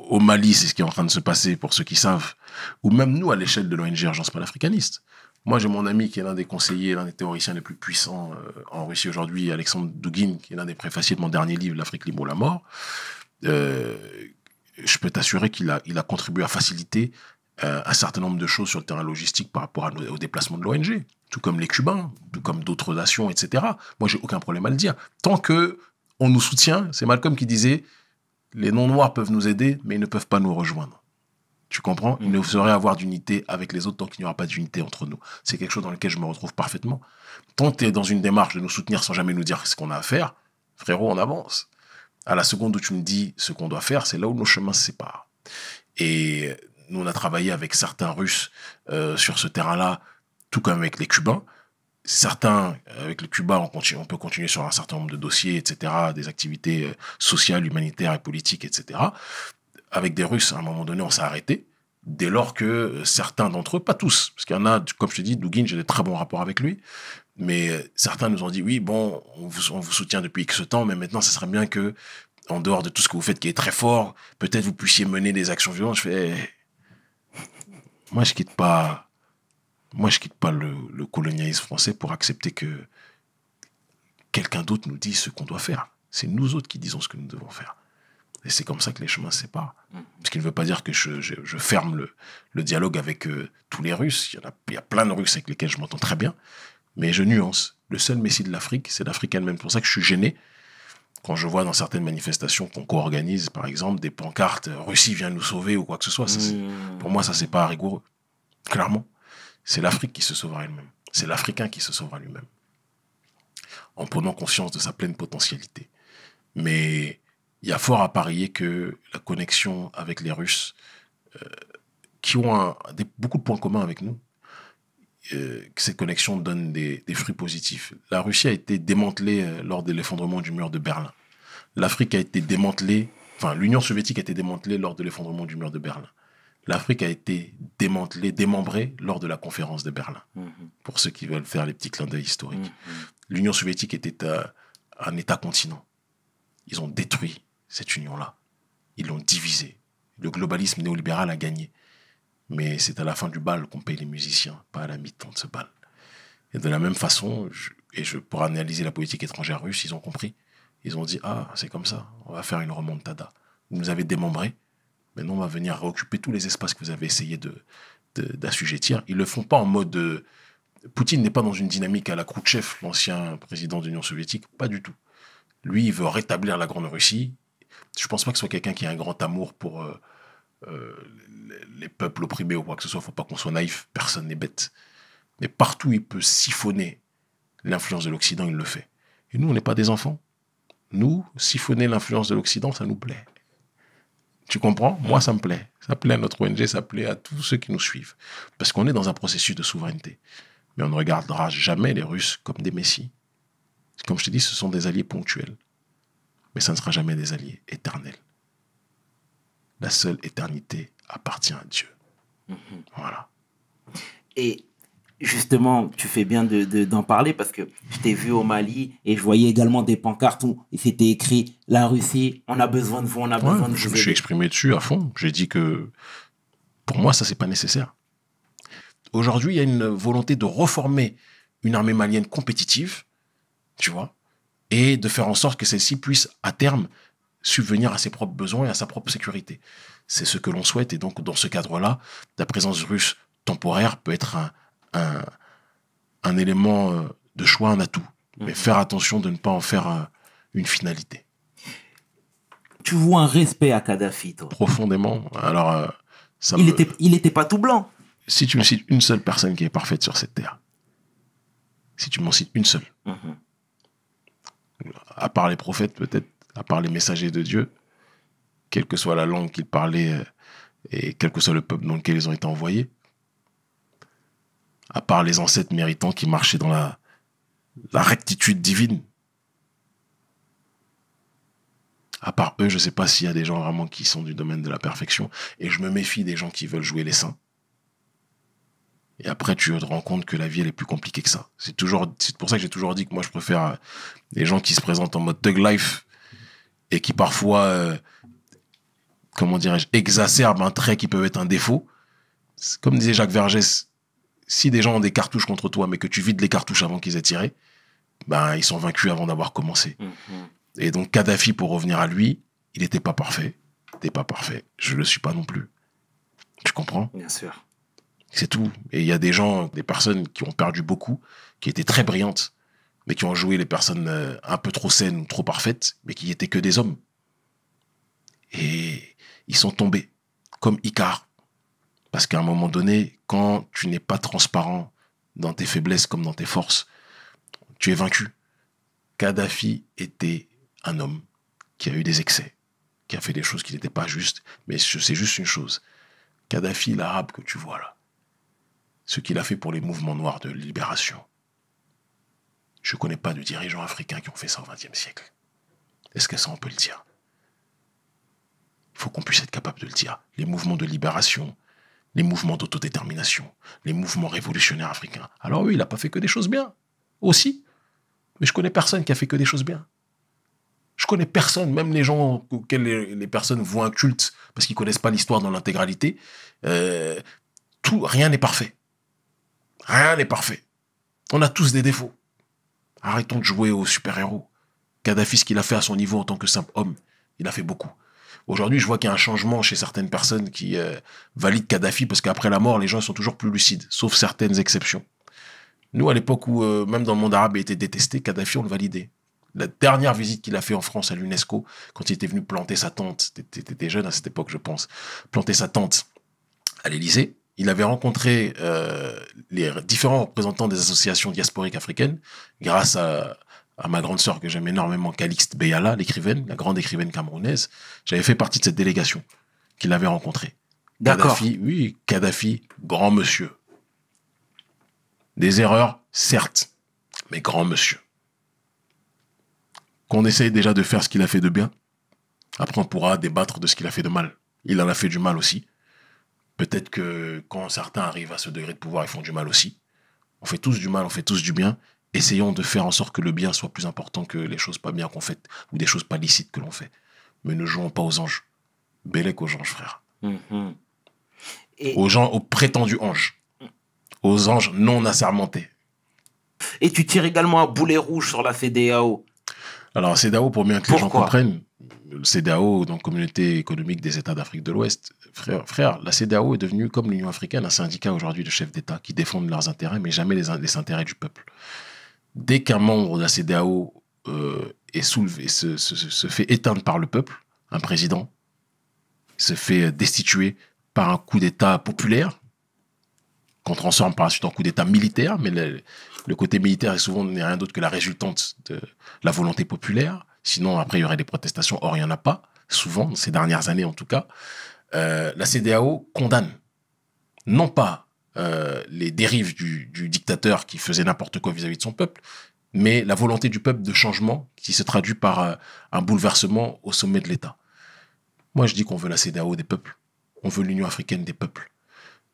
au Mali, c'est ce qui est en train de se passer pour ceux qui savent, ou même nous à l'échelle de l'ONG Urgence panafricaniste. Moi, j'ai mon ami qui est l'un des conseillers, l'un des théoriciens les plus puissants euh, en Russie aujourd'hui, Alexandre Dugin, qui est l'un des préfaciers de mon dernier livre, L'Afrique libre ou la mort. Euh, je peux t'assurer qu'il a, contribué à faciliter euh, un certain nombre de choses sur le terrain logistique par rapport au déplacement de l'ONG, tout comme les Cubains, tout comme d'autres nations, etc. Moi, j'ai aucun problème à le dire. Tant que on nous soutient, c'est Malcolm qui disait les non-noirs peuvent nous aider, mais ils ne peuvent pas nous rejoindre. Tu comprends? Il ne saurait avoir d'unité avec les autres tant qu'il n'y aura pas d'unité entre nous. C'est quelque chose dans lequel je me retrouve parfaitement. Tant que tu es dans une démarche de nous soutenir sans jamais nous dire ce qu'on a à faire, frérot, on avance. À la seconde où tu me dis ce qu'on doit faire, c'est là où nos chemins se séparent. Et nous, on a travaillé avec certains Russes euh, sur ce terrain-là, tout comme avec les Cubains. Certains, avec les Cubains, on, peut continuer sur un certain nombre de dossiers, etc., des activités euh, sociales, humanitaires et politiques, etc. Avec des Russes, à un moment donné, on s'est arrêté. Dès lors que euh, certains d'entre eux, pas tous, parce qu'il y en a, comme je te dis, Dugin, j'ai des très bons rapports avec lui, mais euh, certains nous ont dit, oui, bon, on vous, on vous soutient depuis X temps, mais maintenant, ça serait bien que, en dehors de tout ce que vous faites qui est très fort, peut-être vous puissiez mener des actions violentes. Je fais, eh, moi, je quitte pas, moi, je quitte pas le, le colonialisme français pour accepter que quelqu'un d'autre nous dise ce qu'on doit faire. C'est nous autres qui disons ce que nous devons faire. Et c'est comme ça que les chemins se séparent. Ce qui ne veut pas dire que je, je- je ferme le, le dialogue avec euh, tous les Russes. Il y, en a, il y a plein de Russes avec lesquels je m'entends très bien. Mais je nuance. Le seul messie de l'Afrique, c'est l'Afrique elle-même. C'est pour ça que je suis gêné quand je vois dans certaines manifestations qu'on co-organise, par exemple, des pancartes euh, Russie vient nous sauver ou quoi que ce soit. Ça, Mmh. pour moi, ça, c'est pas rigoureux. Clairement. C'est l'Afrique qui se sauvera elle-même. C'est l'Africain qui se sauvera lui-même. En prenant conscience de sa pleine potentialité. Mais il y a fort à parier que la connexion avec les Russes, euh, qui ont beaucoup de points communs avec nous, euh, que cette connexion donne des, des fruits positifs. La Russie a été démantelée euh, lors de l'effondrement du mur de Berlin. L'Afrique a été démantelée, enfin l'Union soviétique a été démantelée lors de l'effondrement du mur de Berlin. L'Afrique a été démantelée, démembrée lors de la conférence de Berlin, Mhm. pour ceux qui veulent faire les petits clins d'œil historiques. Mhm. L'Union soviétique était euh, un État-continent. Ils ont détruit cette union-là. Ils l'ont divisée. Le globalisme néolibéral a gagné. Mais c'est à la fin du bal qu'on paye les musiciens, pas à la mi-temps de ce bal. Et de la même façon, je- et je, pour analyser la politique étrangère russe, ils ont compris. Ils ont dit, ah, c'est comme ça, on va faire une remontada. Vous nous avez démembrés, maintenant on va venir réoccuper tous les espaces que vous avez essayé de, d'assujettir. Ils le font pas en mode... euh, Poutine n'est pas dans une dynamique à la Khrouchtchev, l'ancien président de l'Union soviétique, pas du tout. Lui, il veut rétablir la Grande Russie. Je pense pas que ce soit quelqu'un qui a un grand amour pour euh, euh, les- les peuples opprimés ou quoi que ce soit. Faut pas qu'on soit naïf, personne n'est bête. Mais partout où il peut siphonner l'influence de l'Occident, il le fait. Et nous, on n'est pas des enfants. Nous, siphonner l'influence de l'Occident, ça nous plaît. Tu comprends? Moi, ça me plaît. Ça plaît à notre ONG, ça plaît à tous ceux qui nous suivent. Parce qu'on est dans un processus de souveraineté. Mais on ne regardera jamais les Russes comme des messies. Comme je te dis, ce sont des alliés ponctuels. Mais ça ne sera jamais des alliés éternels. La seule éternité appartient à Dieu. Voilà. Et justement, tu fais bien de- de- d'en parler parce que je t'ai vu au Mali et je voyais également des pancartes où il s'était écrit La Russie, on a besoin de vous, on a Ouais, besoin de je vous. me suis exprimé dessus à fond. J'ai dit que pour moi, ça, c'est pas nécessaire. Aujourd'hui, il y a une volonté de reformer une armée malienne compétitive, tu vois, et de faire en sorte que celle-ci puisse, à terme, subvenir à ses propres besoins et à sa propre sécurité. C'est ce que l'on souhaite. Et donc, dans ce cadre-là, la présence russe temporaire peut être un, un, un élément euh, de choix, un atout. Mais Mhm. faire attention de ne pas en faire euh, une finalité. Tu vois un respect à Kadhafi, toi? Profondément. Alors, euh, ça Il me- était, il était pas tout blanc. si tu me cites une seule personne qui est parfaite sur cette terre, si tu m'en cites une seule, Mhm. à part les prophètes peut-être, à part les messagers de Dieu, quelle que soit la langue qu'ils parlaient et quel que soit le peuple dans lequel ils ont été envoyés, à part les ancêtres méritants qui marchaient dans la, rectitude divine, à part eux, je ne sais pas s'il y a des gens vraiment qui sont du domaine de la perfection, et je me méfie des gens qui veulent jouer les saints. Et après, tu te rends compte que la vie, elle est plus compliquée que ça. C'est pour ça que j'ai toujours dit que moi, je préfère euh, les gens qui se présentent en mode thug life et qui parfois, euh, comment dirais-je, exacerbent un trait qui peut être un défaut. Comme disait Jacques Vergès, si des gens ont des cartouches contre toi, mais que tu vides les cartouches avant qu'ils aient tiré, ben, ils sont vaincus avant d'avoir commencé. Mhm. Et donc, Kadhafi, pour revenir à lui, il n'était pas parfait. Il n'était pas parfait. Je ne le suis pas non plus. Tu comprends? Bien sûr. c'est tout. Et il y a des gens, des personnes qui ont perdu beaucoup, qui étaient très brillantes, mais qui ont joué les personnes euh, un peu trop saines ou trop parfaites, mais qui étaient que des hommes. Et ils sont tombés, comme Icar. Parce qu'à un moment donné, quand tu n'es pas transparent dans tes faiblesses comme dans tes forces, tu es vaincu. Kadhafi était un homme qui a eu des excès, qui a fait des choses qui n'étaient pas justes, mais je sais juste une chose. Kadhafi, l'arabe que tu vois là, ce qu'il a fait pour les mouvements noirs de libération. Je ne connais pas de dirigeants africains qui ont fait ça au XXe siècle. Est-ce que ça, on peut le dire? Il faut qu'on puisse être capable de le dire. Les mouvements de libération, les mouvements d'autodétermination, les mouvements révolutionnaires africains. Alors oui, il n'a pas fait que des choses bien, aussi. Mais je connais personne qui a fait que des choses bien. Je connais personne, même les gens auxquels les, personnes voient un culte parce qu'ils connaissent pas l'histoire dans l'intégralité. euh, rien n'est parfait. Rien n'est parfait. On a tous des défauts. Arrêtons de jouer aux super-héros. Kadhafi, ce qu'il a fait à son niveau en tant que simple homme, il a fait beaucoup. Aujourd'hui, je vois qu'il y a un changement chez certaines personnes qui euh, valident Kadhafi parce qu'après la mort, les gens sont toujours plus lucides, sauf certaines exceptions. Nous, à l'époque où, euh, même dans le monde arabe, il était détesté, Kadhafi, on le validait. La dernière visite qu'il a fait en France à l'UNESCO, quand il était venu planter sa tente, t'étais jeune à cette époque, je pense, planter sa tente à l'Élysée, il avait rencontré euh, les différents représentants des associations diasporiques africaines grâce à, à ma grande sœur que j'aime énormément, Calixte Beyala, l'écrivaine, la grande écrivaine camerounaise. J'avais fait partie de cette délégation qu'il avait rencontrée. D'accord. Kadhafi, oui, Kadhafi, grand monsieur. Des erreurs, certes, mais grand monsieur. Qu'on essaye déjà de faire ce qu'il a fait de bien. Après, on pourra débattre de ce qu'il a fait de mal. Il en a fait du mal aussi. Peut-être que quand certains arrivent à ce degré de pouvoir, ils font du mal aussi. On fait tous du mal, on fait tous du bien. Essayons de faire en sorte que le bien soit plus important que les choses pas bien qu'on fait ou des choses pas licites que l'on fait. Mais ne jouons pas aux anges. Bélec aux anges, frère. Mhm. Et, Aux gens, aux prétendus anges. Aux anges non assermentés. et tu tires également un boulet rouge sur la CDAO. Alors, CEDAO, pour bien que les gens comprennent, le CEDAO, donc Communauté économique des États d'Afrique de l'Ouest, frère, frère, la CEDAO est devenue, comme l'Union africaine, un syndicat aujourd'hui de chefs d'État qui défendent leurs intérêts, mais jamais les intérêts du peuple. Dès qu'un membre de la CEDAO euh, est soulevé, se, fait éteindre par le peuple, un président se fait destituer par un coup d'État populaire, qu'on transforme par la suite en coup d'État militaire, mais le, le côté militaire est souvent n'est rien d'autre que la résultante de la volonté populaire. Sinon, après, il y aurait des protestations. Or, il n'y en a pas, souvent, ces dernières années en tout cas. Euh, la CDAO condamne non pas euh, les dérives du, dictateur qui faisait n'importe quoi vis-à-vis de son peuple, mais la volonté du peuple de changement qui se traduit par euh, un bouleversement au sommet de l'État. Moi, je dis qu'on veut la CDAO des peuples. On veut l'Union africaine des peuples.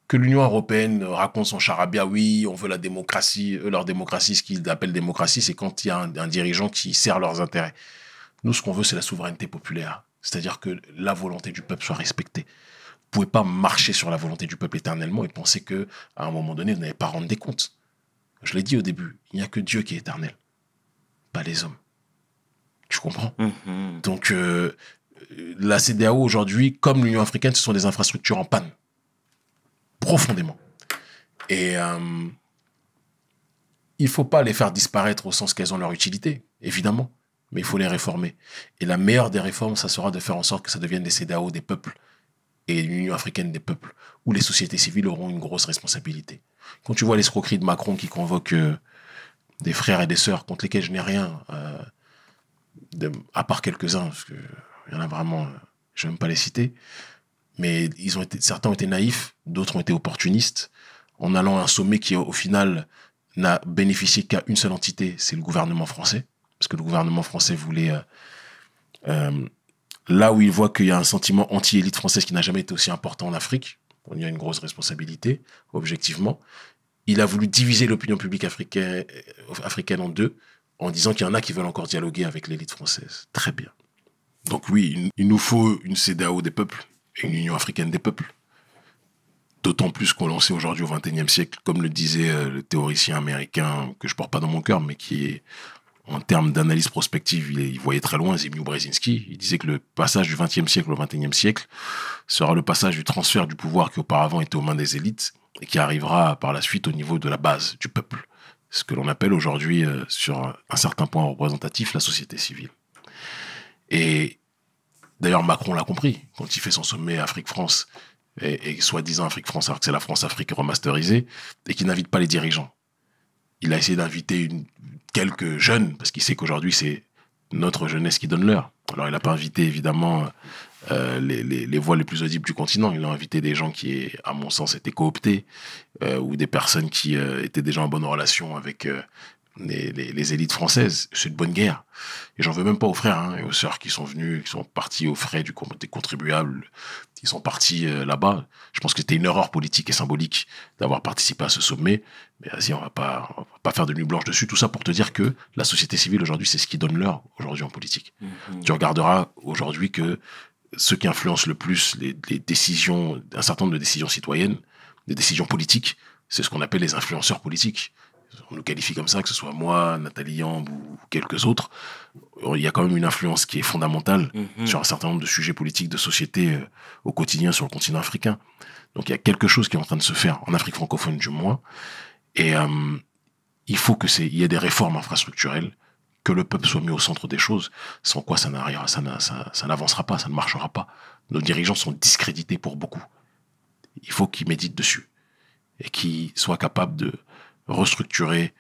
Que l'Union européenne raconte son charabia, oui, on veut la démocratie. Eux, leur démocratie, ce qu'ils appellent démocratie, c'est quand il y a un dirigeant qui sert leurs intérêts. Nous, ce qu'on veut, c'est la souveraineté populaire. C'est-à-dire que la volonté du peuple soit respectée. Vous pouvez pas marcher sur la volonté du peuple éternellement et penser que, à un moment donné, vous n'allez pas rendre des comptes. Je l'ai dit au début, il n'y a que Dieu qui est éternel, pas les hommes. Tu comprends? Mhm. Donc, euh, la CDAO aujourd'hui, comme l'Union africaine, ce sont des infrastructures en panne. Profondément. Et euh, il faut pas les faire disparaître au sens qu'elles ont leur utilité, évidemment, mais il faut les réformer. Et la meilleure des réformes, ça sera de faire en sorte que ça devienne des CDAO des peuples et l'Union africaine des peuples, où les sociétés civiles auront une grosse responsabilité. Quand tu vois l'escroquerie de Macron qui convoque euh, des frères et des sœurs contre lesquels je n'ai rien, euh, à part quelques-uns, parce qu'il y en a vraiment, je ne vais même pas les citer, mais ils ont été, certains ont été naïfs, d'autres ont été opportunistes, en allant à un sommet qui, au final, n'a bénéficié qu'à une seule entité, c'est le gouvernement français, parce que le gouvernement français voulait, euh, là où il voit qu'il y a un sentiment anti-élite française qui n'a jamais été aussi important en Afrique, on y a une grosse responsabilité, objectivement, il a voulu diviser l'opinion publique africaine, africaine en deux, en disant qu'il y en a qui veulent encore dialoguer avec l'élite française. Très bien. Donc oui, il- nous faut une CEDAO des peuples et une Union africaine des peuples. D'autant plus qu'on sait aujourd'hui au XXIe siècle, comme le disait euh, le théoricien américain que je porte pas dans mon cœur, mais qui est, en termes d'analyse prospective, il, voyait très loin, Zbigniew Brzezinski. Il disait que le passage du XXe siècle au XXIe siècle sera le passage du transfert du pouvoir qui auparavant était aux mains des élites et qui arrivera par la suite au niveau de la base du peuple. Ce que l'on appelle aujourd'hui, euh, sur un certain point représentatif, la société civile. Et d'ailleurs, Macron l'a compris quand il fait son sommet Afrique-France et, et soi-disant Afrique-France, alors que c'est la France-Afrique remasterisée, et qui n'invite pas les dirigeants. Il a essayé d'inviter quelques jeunes, parce qu'il sait qu'aujourd'hui, c'est notre jeunesse qui donne l'heure. Alors, il n'a pas invité, évidemment, euh, les, voix les plus audibles du continent. Il a invité des gens qui, à mon sens, étaient cooptés, euh, ou des personnes qui euh, étaient déjà en bonne relation avec les, élites françaises. C'est de bonne guerre. Et j'en veux même pas aux frères hein, et aux sœurs qui sont venus, qui sont partis aux frais du, des contribuables, qui sont partis euh, là-bas. Je pense que c'était une erreur politique et symbolique d'avoir participé à ce sommet. Mais vas-y, on va pas, on va pas faire de nuit blanche dessus. Tout ça pour te dire que la société civile aujourd'hui, c'est ce qui donne l'heure aujourd'hui en politique. Mhm. Tu regarderas aujourd'hui que ceux qui influencent le plus les, les décisions, un certain nombre de décisions citoyennes, des décisions politiques, c'est ce qu'on appelle les influenceurs politiques. On nous qualifie comme ça, que ce soit moi, Nathalie Yamb ou quelques autres. Il y a quand même une influence qui est fondamentale Mhm. sur un certain nombre de sujets politiques, de société euh, au quotidien sur le continent africain. Donc il y a quelque chose qui est en train de se faire, en Afrique francophone du moins. Et euh, il faut que c'est, il y ait des réformes infrastructurelles, que le peuple soit mis au centre des choses, sans quoi ça n'arrivera, ça, n'a- ça, ça n'avancera pas, ça ne marchera pas. Nos dirigeants sont discrédités pour beaucoup. Il faut qu'ils méditent dessus et qu'ils soient capables de restructurer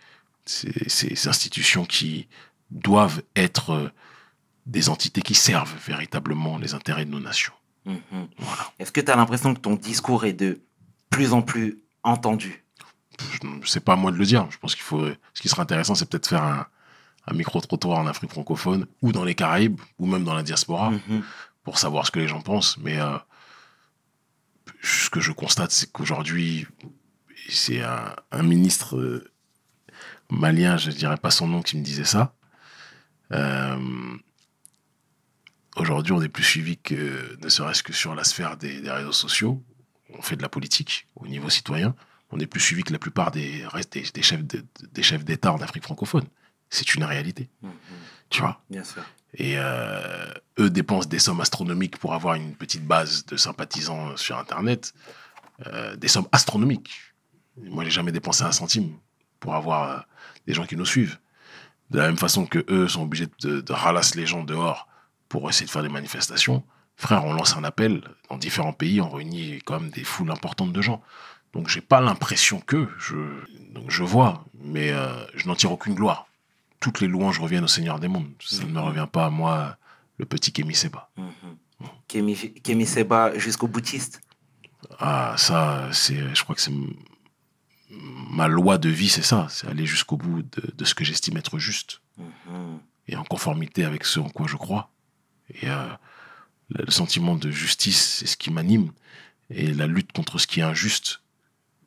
ces, ces institutions qui doivent être euh, des entités qui servent véritablement les intérêts de nos nations. Mhm. Voilà. Est-ce que tu as l'impression que ton discours est de plus en plus entendu? C'est pas à moi de le dire. Je pense qu'il faut. Ce qui serait intéressant, c'est peut-être faire un, un micro-trottoir en Afrique francophone, ou dans les Caraïbes, ou même dans la diaspora, Mhm. pour savoir ce que les gens pensent. Mais euh, ce que je constate, c'est qu'aujourd'hui, c'est un, un ministre euh, malien, je dirais pas son nom, qui me disait ça. Euh, Aujourd'hui, on est plus suivi que, ne serait-ce que sur la sphère des, des réseaux sociaux. On fait de la politique au niveau citoyen. On est plus suivi que la plupart des, des, des chefs de- des chefs d'État en Afrique francophone. C'est une réalité, Mhm. tu vois? Bien sûr. Et euh, eux dépensent des sommes astronomiques pour avoir une petite base de sympathisants sur Internet. Euh, des sommes astronomiques. Moi, j'ai jamais dépensé un centime pour avoir euh, des gens qui nous suivent. De la même façon que eux sont obligés de, de ralasser les gens dehors pour essayer de faire des manifestations. Frère, on lance un appel dans différents pays, on réunit quand même des foules importantes de gens. Donc, j'ai pas l'impression que je, donc je vois, mais euh, je n'en tire aucune gloire. Toutes les louanges reviennent au Seigneur des mondes. Ça ne me Mhm. revient pas à moi, le petit Kémy Seba. Kémy, Kémy Seba jusqu'au boutiste? Ah, ça, c'est, je crois que c'est ma loi de vie, c'est ça, c'est aller jusqu'au bout de, de ce que j'estime être juste Mhm. et en conformité avec ce en quoi je crois. Et euh, le le sentiment de justice, c'est ce qui m'anime. Et la lutte contre ce qui est injuste,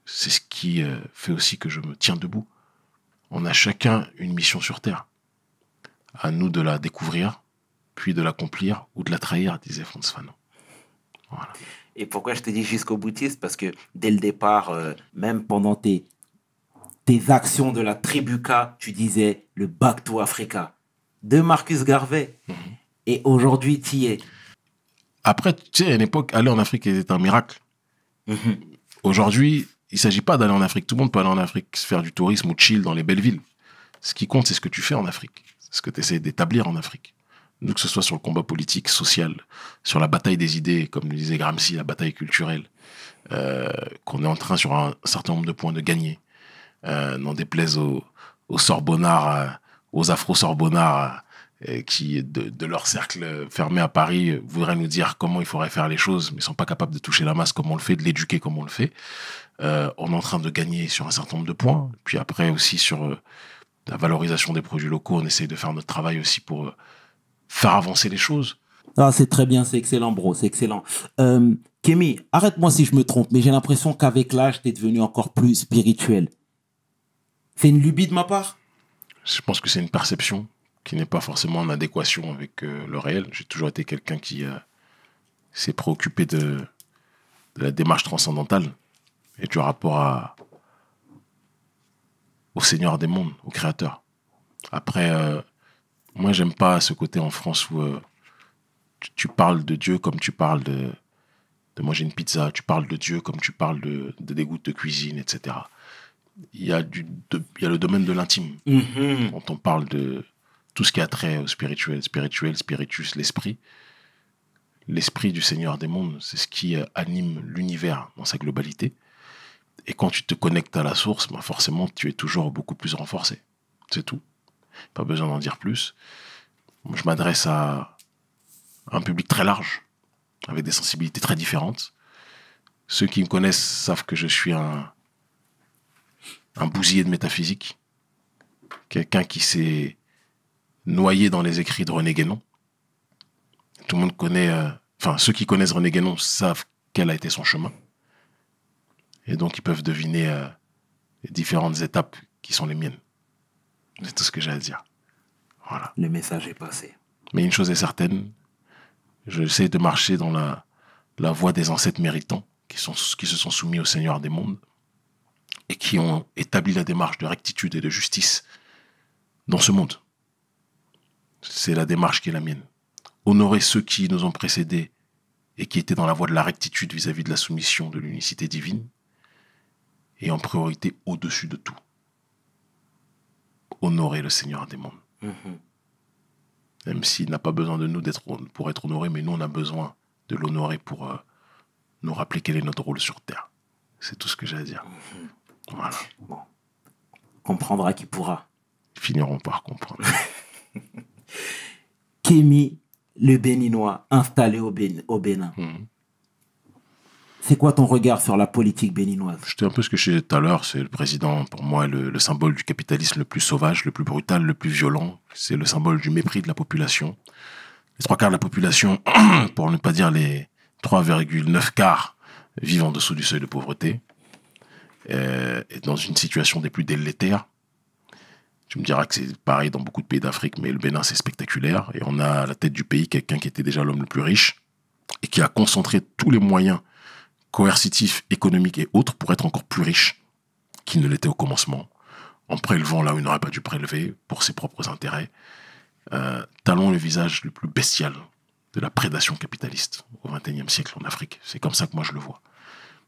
c'est ce qui euh, fait aussi que je me tiens debout. On a chacun une mission sur Terre. À nous de la découvrir, puis de l'accomplir ou de la trahir, disait Franz Fanon. Voilà. Et pourquoi je te dis jusqu'au boutiste? Parce que dès le départ, euh, même pendant tes, tes actions de la Tribuca, tu disais le Back to Africa de Marcus Garvey. Mhm. Et aujourd'hui, tu y es. Après, tu sais, à une époque, aller en Afrique était un miracle. Mhm. Aujourd'hui, il ne s'agit pas d'aller en Afrique. Tout le monde peut aller en Afrique, se faire du tourisme ou chill dans les belles villes. Ce qui compte, c'est ce que tu fais en Afrique. C'est ce que tu essaies d'établir en Afrique. Que ce soit sur le combat politique, social, sur la bataille des idées, comme le disait Gramsci, la bataille culturelle, euh, qu'on est en train, sur un certain nombre de points, de gagner. Euh, n'en déplaise aux, Sorbonnards, aux Afro-Sorbonnards, euh, qui, de, leur cercle fermé à Paris, voudraient nous dire comment il faudrait faire les choses, mais sont pas capables de toucher la masse comme on le fait, de l'éduquer comme on le fait. On est en train de gagner sur un certain nombre de points. Puis après aussi sur la valorisation des produits locaux, on essaye de faire notre travail aussi pour faire avancer les choses. Ah, c'est très bien, c'est excellent, bro, c'est excellent. Euh, Kémy, arrête-moi si je me trompe, mais j'ai l'impression qu'avec l'âge, tu es devenu encore plus spirituel. C'est une lubie de ma part? Je pense que c'est une perception qui n'est pas forcément en adéquation avec euh, le réel. J'ai toujours été quelqu'un qui euh, s'est préoccupé de, de la démarche transcendantale et du rapport à, au Seigneur des mondes, au Créateur. Après, euh, moi, j'aime pas ce côté en France où euh, tu, tu parles de Dieu comme tu parles de, de manger une pizza, tu parles de Dieu comme tu parles de, de des gouttes de cuisine, etc. Il y, a du, de- il y a le domaine de l'intime Mhm. quand on parle de tout ce qui a trait au spirituel, spirituel, spiritus, l'esprit, l'esprit du Seigneur des mondes, c'est ce qui euh, anime l'univers dans sa globalité. Et quand tu te connectes à la source, ben forcément, tu es toujours beaucoup plus renforcé. C'est tout. Pas besoin d'en dire plus. Je m'adresse à un public très large, avec des sensibilités très différentes. Ceux qui me connaissent savent que je suis un, un de métaphysique quelqu'un qui s'est noyé dans les écrits de René Guénon. Tout le monde connaît, euh, enfin ceux qui connaissent René Guénon savent quel a été son chemin. Et donc ils peuvent deviner euh, les différentes étapes qui sont les miennes. C'est tout ce que j'ai à dire. Voilà. Le message est passé. Mais une chose est certaine, j'essaie de marcher dans la, la voie des ancêtres méritants qui, sont, qui se sont soumis au Seigneur des mondes et qui ont établi la démarche de rectitude et de justice dans ce monde. C'est la démarche qui est la mienne. Honorer ceux qui nous ont précédés et qui étaient dans la voie de la rectitude vis-à-vis de la soumission de l'unicité divine et en priorité au-dessus de tout. Honorer le Seigneur des mondes Mhm. même s'il n'a pas besoin de nous d'être, pour être honoré, mais nous, on a besoin de l'honorer pour euh, nous rappeler quel est notre rôle sur Terre. C'est tout ce que j'ai à dire. Voilà. Comprendra qui pourra. Ils finiront par comprendre. Kémy, le Béninois, installé au, Bén- au Bénin. Mhm. C'est quoi ton regard sur la politique béninoise? J'étais un peu ce que je disais tout à l'heure, c'est le président, pour moi, le, le symbole du capitalisme le plus sauvage, le plus brutal, le plus violent. C'est le symbole du mépris de la population. Les trois quarts de la population, pour ne pas dire les 3,9 quarts, vivent en dessous du seuil de pauvreté. Euh, et dans une situation des plus délétères. Tu me diras que c'est pareil dans beaucoup de pays d'Afrique, mais le Bénin, c'est spectaculaire. Et on a à la tête du pays quelqu'un qui était déjà l'homme le plus riche et qui a concentré tous les moyens coercitifs, économiques et autres pour être encore plus riche qu'il ne l'était au commencement, en prélevant là où il n'aurait pas dû prélever pour ses propres intérêts. Euh, Talon le visage le plus bestial de la prédation capitaliste au XXIe siècle en Afrique. C'est comme ça que moi je le vois.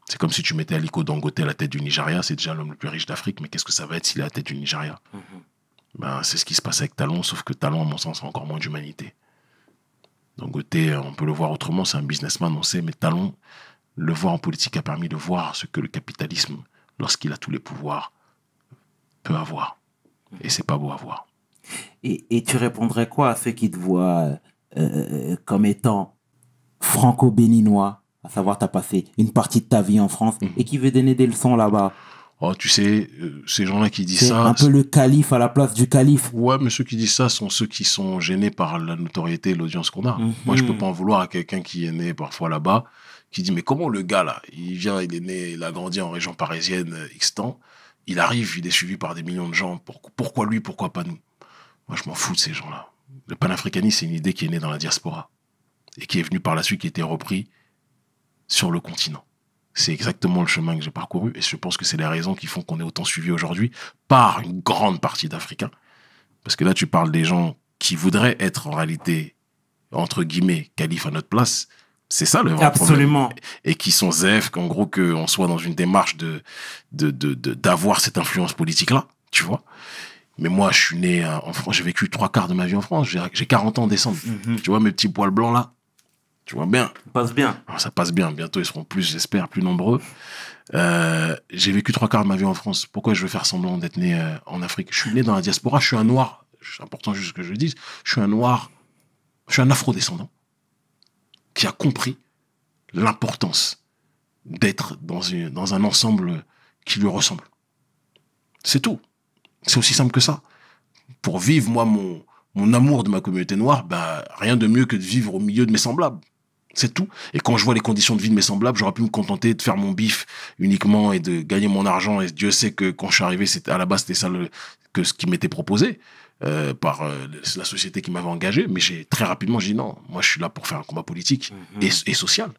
C'est comme si tu mettais Aliko Dangote à la tête du Nigeria, c'est déjà l'homme le plus riche d'Afrique, mais qu'est-ce que ça va être s'il est à la tête du Nigeria? Ben, C'est ce qui se passe avec Talon, sauf que Talon, à mon sens, a encore moins d'humanité. Dangote, on peut le voir autrement, c'est un businessman, on sait, mais Talon, le voir en politique a permis de voir ce que le capitalisme, lorsqu'il a tous les pouvoirs, peut avoir. Et c'est pas beau à voir. et, et tu répondrais quoi à ceux qui te voient euh, euh, comme étant franco-béninois À savoir, tu as passé une partie de ta vie en France Mhm. et qui veut donner des leçons là-bas? Oh, tu sais, euh, ces gens-là qui disent ça. un peu le calife à la place du calife. Ouais, mais ceux qui disent ça sont ceux qui sont gênés par la notoriété et l'audience qu'on a. Mhm. Moi, je peux pas en vouloir à quelqu'un qui est né parfois là-bas, qui dit, mais comment le gars, là, il vient, il est né, il a grandi en région parisienne, euh, X temps, il arrive, il est suivi par des millions de gens. Pour- pourquoi lui, pourquoi pas nous? Moi, je m'en fous de ces gens-là. Le panafricanisme, c'est une idée qui est née dans la diaspora et qui est venue par la suite, qui a été repris sur le continent. C'est exactement le chemin que j'ai parcouru et je pense que c'est les raisons qui font qu'on est autant suivi aujourd'hui par une grande partie d'Africains. Parce que là, tu parles des gens qui voudraient être en réalité, entre guillemets, calife à notre place. C'est ça le vrai Absolument. problème. Et qui sont zef, qu'en gros, qu'on soit dans une démarche de, de, de, de- d'avoir cette influence politique-là, tu vois. Mais moi, je suis né euh, en France, j'ai vécu trois quarts de ma vie en France. J'ai j'ai 40 ans en décembre. Mhm. Tu vois mes petits poils blancs là Tu vois bien Passe bien. alors, ça passe bien. Bientôt, ils seront plus, j'espère, plus nombreux. Euh, j'ai vécu trois quarts de ma vie en France. Pourquoi je veux faire semblant d'être né euh, en Afrique? Je suis né dans la diaspora. Je suis un noir. C'est important juste que je le dise. Je suis un noir. Je suis un afro-descendant qui a compris l'importance d'être dans, un ensemble qui lui ressemble. C'est tout. C'est aussi simple que ça. Pour vivre, moi, mon, mon amour de ma communauté noire, bah, rien de mieux que de vivre au milieu de mes semblables. C'est tout. Et quand je vois les conditions de vie de mes semblables, j'aurais pu me contenter de faire mon bif uniquement et de gagner mon argent. Et Dieu sait que quand je suis arrivé, c'était à la base c'était ça le- que ce qui m'était proposé euh, par euh, la société qui m'avait engagé. Mais j'ai très rapidement j'ai dit non. Moi, je suis là pour faire un combat politique et, et social.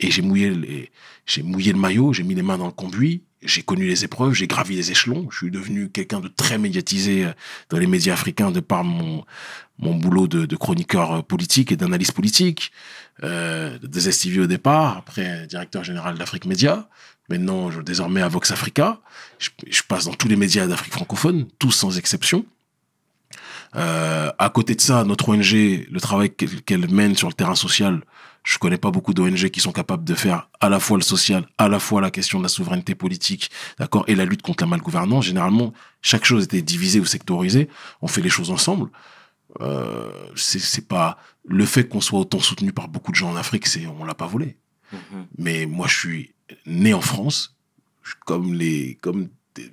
Et j'ai mouillé, j'ai mouillé le maillot, j'ai mis les mains dans le conduit, j'ai connu les épreuves, j'ai gravi les échelons. Je suis devenu quelqu'un de très médiatisé euh, dans les médias africains de par mon, mon boulot de, chroniqueur euh, politique et d'analyse politique. Euh, des STV au départ, après directeur général d'Afrique Média. Maintenant, je, désormais à Vox Africa. Je, passe dans tous les médias d'Afrique francophone, tous sans exception. Euh, à côté de ça, notre ONG, le travail qu'elle mène sur le terrain social, je connais pas beaucoup d'ONG qui sont capables de faire à la fois le social, à la fois la question de la souveraineté politique, d'accord, et la lutte contre la malgouvernance. Généralement, chaque chose était divisée ou sectorisée. On fait les choses ensemble. Euh, c'est pas le fait qu'on soit autant soutenu par beaucoup de gens en Afrique, c'est on l'a pas volé. Mhm. Mais moi, je suis né en France, comme les comme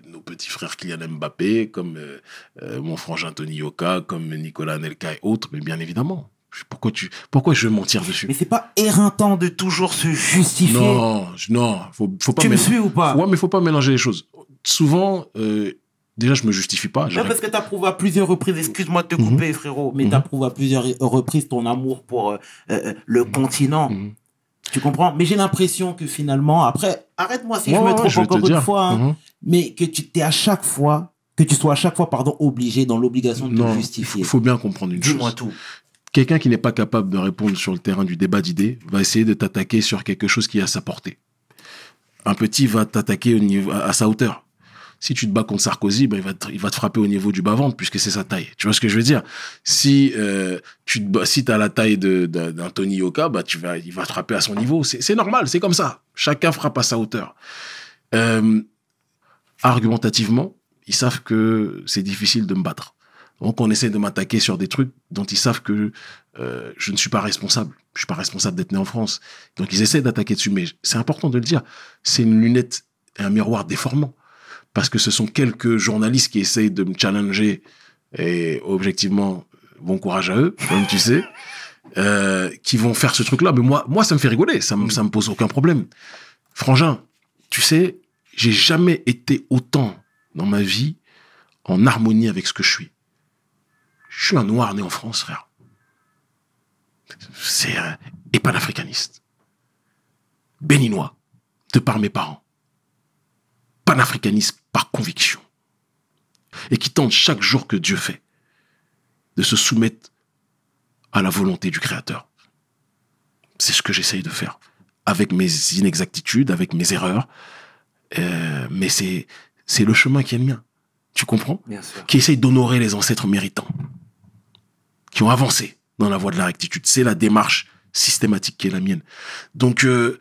nos petits frères Kylian Mbappé, comme euh, euh, mon frangin Tony Yoka, comme Nicolas Anelka et autres. Mais bien évidemment, pourquoi tu pourquoi je veux mentir dessus? Mais c'est pas éreintant de toujours se justifier. Non, non, faut faut pas tu me suis ou pas? Ouais, mais faut pas mélanger les choses. Souvent, euh, déjà, je me justifie pas. Ouais, parce que tu prouvé à plusieurs reprises, excuse-moi de te Mhm. couper, frérot, mais Mhm. tu as prouvé à plusieurs reprises ton amour pour euh, euh, le continent. Mhm. Tu comprends? Mais j'ai l'impression que finalement, après, arrête-moi si Ouais, je me trompe encore une fois, hein, mais que tu t'es à chaque fois, que tu sois à chaque fois, pardon, obligé dans l'obligation de te Non, il justifier. faut, faut bien comprendre une Dis-moi chose. tout. Quelqu'un qui n'est pas capable de répondre sur le terrain du débat d'idées va essayer de t'attaquer sur quelque chose qui est à sa portée. Un petit va t'attaquer au niveau, à, sa hauteur. Si tu te bats contre Sarkozy, ben il, va te, il va te frapper au niveau du bas-ventre puisque c'est sa taille. Tu vois ce que je veux dire? Si euh, tu te bats- si as la taille d'un Tony Yoka, bah tu vas, il va te frapper à son niveau. C'est normal, c'est comme ça. Chacun frappe à sa hauteur. Euh, argumentativement, ils savent que c'est difficile de me battre. Donc on essaie de m'attaquer sur des trucs dont ils savent que euh, je ne suis pas responsable. Je suis pas responsable d'être né en France. Donc ils essaient d'attaquer dessus, mais c'est important de le dire. C'est une lunette et un miroir déformant. Parce que ce sont quelques journalistes qui essayent de me challenger et objectivement, bon courage à eux, comme tu sais, euh, qui vont faire ce truc-là. Mais moi, moi, ça me fait rigoler, ça me, ça me pose aucun problème. Frangin, tu sais, j'ai jamais été autant dans ma vie en harmonie avec ce que je suis. Je suis un noir né en France, frère. C'est un et panafricaniste. Béninois, de par mes parents. Panafricaniste par conviction. Et qui tente chaque jour que Dieu fait de se soumettre à la volonté du Créateur. C'est ce que j'essaye de faire. Avec mes inexactitudes, avec mes erreurs. Euh, mais c'est, c'est le chemin qui est le mien. Tu comprends? Bien sûr. Qui essaye d'honorer les ancêtres méritants. Qui ont avancé dans la voie de la rectitude. C'est la démarche systématique qui est la mienne. Donc, euh,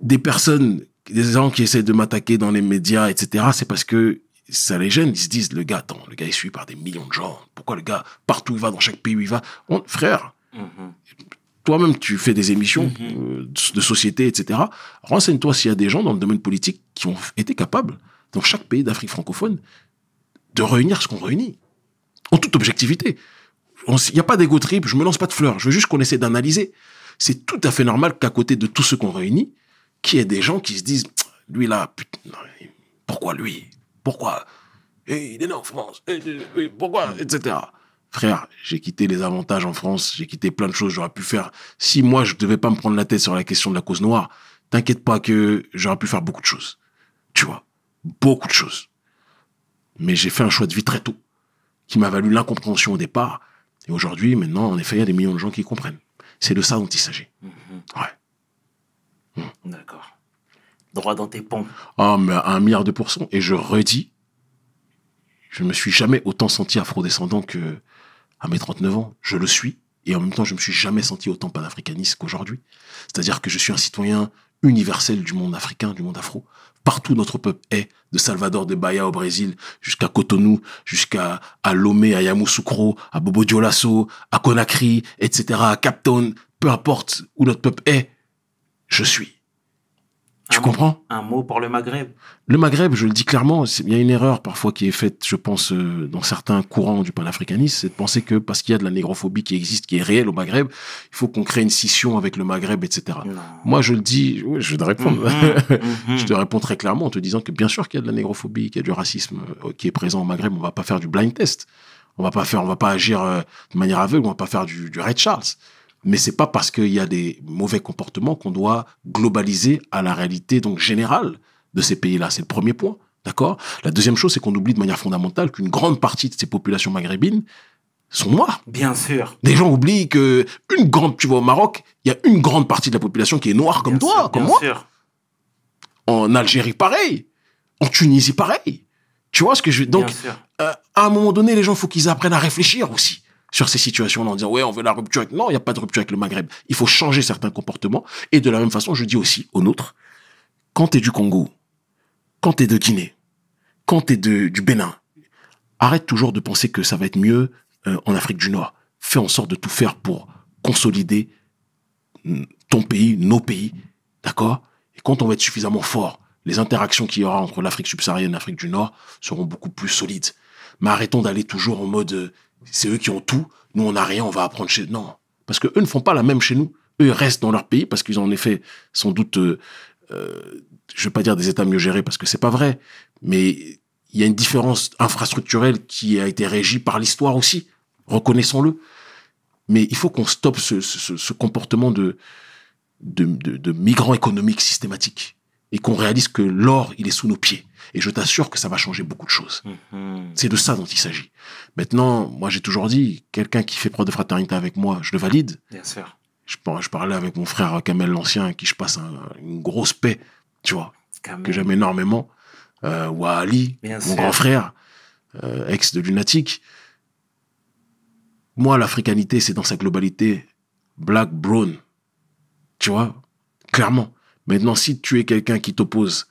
des personnes, des gens qui essaient de m'attaquer dans les médias, etc., c'est parce que ça les gêne. Ils se disent, le gars, attends, le gars est suivi par des millions de gens. Pourquoi le gars, partout où il va, dans chaque pays où il va, on- frère, Mhm. toi-même, tu fais des émissions Mhm. euh, de société, etc. Renseigne-toi s'il y a des gens dans le domaine politique qui ont été capables, dans chaque pays d'Afrique francophone, de réunir ce qu'on réunit. En toute objectivité. Il n'y a pas d'égo trip, je me lance pas de fleurs. Je veux juste qu'on essaie d'analyser. C'est tout à fait normal qu'à côté de tous ceux qu'on réunit, qu'il y ait des gens qui se disent, lui là, pourquoi lui? Pourquoi? Eh, Il est né en France. Eh, eh, pourquoi? Etc. Frère, j'ai quitté les avantages en France, j'ai quitté plein de choses, j'aurais pu faire. Si moi, je devais pas me prendre la tête sur la question de la cause noire, t'inquiète pas que j'aurais pu faire beaucoup de choses. Tu vois, beaucoup de choses. Mais j'ai fait un choix de vie très tôt, qui m'a valu l'incompréhension au départ. Et aujourd'hui, maintenant, en effet, il y a des millions de gens qui comprennent. C'est de ça dont il s'agit. Mhm. Ouais. D'accord. Droit dans tes pompes. Ah, mais à un milliard de pourcents. Et je redis, je me suis jamais autant senti afrodescendant que à mes 39 ans. Je le suis. Et en même temps, je me suis jamais senti autant panafricaniste qu'aujourd'hui. C'est-à-dire que je suis un citoyen universel du monde africain, du monde afro. Partout notre peuple est, de Salvador de Bahia au Brésil, jusqu'à Cotonou, jusqu'à à Lomé, à Yamoussoukro, à Bobo Dioulasso, à Conakry, etc., à Cap Town, peu importe où notre peuple est, je suis. Tu Un comprends? Un mot pour le Maghreb. le Maghreb, je le dis clairement, il y a une erreur parfois qui est faite, je pense, euh, dans certains courants du panafricanisme, c'est de penser que parce qu'il y a de la négrophobie qui existe, qui est réelle au Maghreb, il faut qu'on crée une scission avec le Maghreb, etc. Non. Moi, je le dis, oui, je vais te répondre. Mhm, mhm. je te réponds très clairement en te disant que bien sûr qu'il y a de la négrophobie, qu'il y a du racisme euh, qui est présent au Maghreb. On va pas faire du blind test. On va pas faire, on va pas agir euh, de manière aveugle. On va pas faire du, du Red Charles. Mais c'est pas parce qu'il y a des mauvais comportements qu'on doit globaliser à la réalité donc générale de ces pays-là. C'est le premier point. D'accord? La deuxième chose, c'est qu'on oublie de manière fondamentale qu'une grande partie de ces populations maghrébines sont noires. Bien sûr. Des gens oublient que une grande, tu vois, au Maroc, il y a une grande partie de la population qui est noire comme Bien toi, sûr, comme bien moi. sûr. En Algérie, pareil. En Tunisie, pareil. Tu vois ce que je veux Donc, Bien sûr. euh, à un moment donné, les gens, faut qu'ils apprennent à réfléchir aussi sur ces situations-là en disant, ouais, on veut la rupture avec... Non, il n'y a pas de rupture avec le Maghreb. Il faut changer certains comportements. Et de la même façon, je dis aussi aux nôtres, quand t'es du Congo, quand t'es de Guinée, quand t'es de, du Bénin, arrête toujours de penser que ça va être mieux euh, en Afrique du Nord. Fais en sorte de tout faire pour consolider mm, ton pays, nos pays, d'accord? Et quand on va être suffisamment fort, les interactions qu'il y aura entre l'Afrique subsaharienne et l'Afrique du Nord seront beaucoup plus solides. Mais arrêtons d'aller toujours en mode, euh, c'est eux qui ont tout, nous on n'a rien, on va apprendre chez. Non, parce que eux ne font pas la même chez nous. Eux ils restent dans leur pays parce qu'ils ont en effet sans doute, euh, euh, je vais pas dire des États mieux gérés parce que c'est pas vrai, mais il y a une différence infrastructurelle qui a été régie par l'histoire aussi. Reconnaissons-le. Mais il faut qu'on stoppe ce, ce- ce comportement de, de, de, de migrants économiques systématiques et qu'on réalise que l'or, il est sous nos pieds. Et je t'assure que ça va changer beaucoup de choses. Mhm. C'est de ça dont il s'agit. Maintenant, moi j'ai toujours dit, quelqu'un qui fait preuve de fraternité avec moi, je le valide. Bien sûr. Je, par- je parlais avec mon frère Kamel l'Ancien, à qui je passe un- une grosse paix, tu vois, même. que j'aime énormément. Euh, ou à Ali, Bien mon sûr. grand frère, euh, ex de Lunatic. Moi, l'africanité, c'est dans sa globalité black, brown. Tu vois Clairement. Maintenant, si tu es quelqu'un qui t'oppose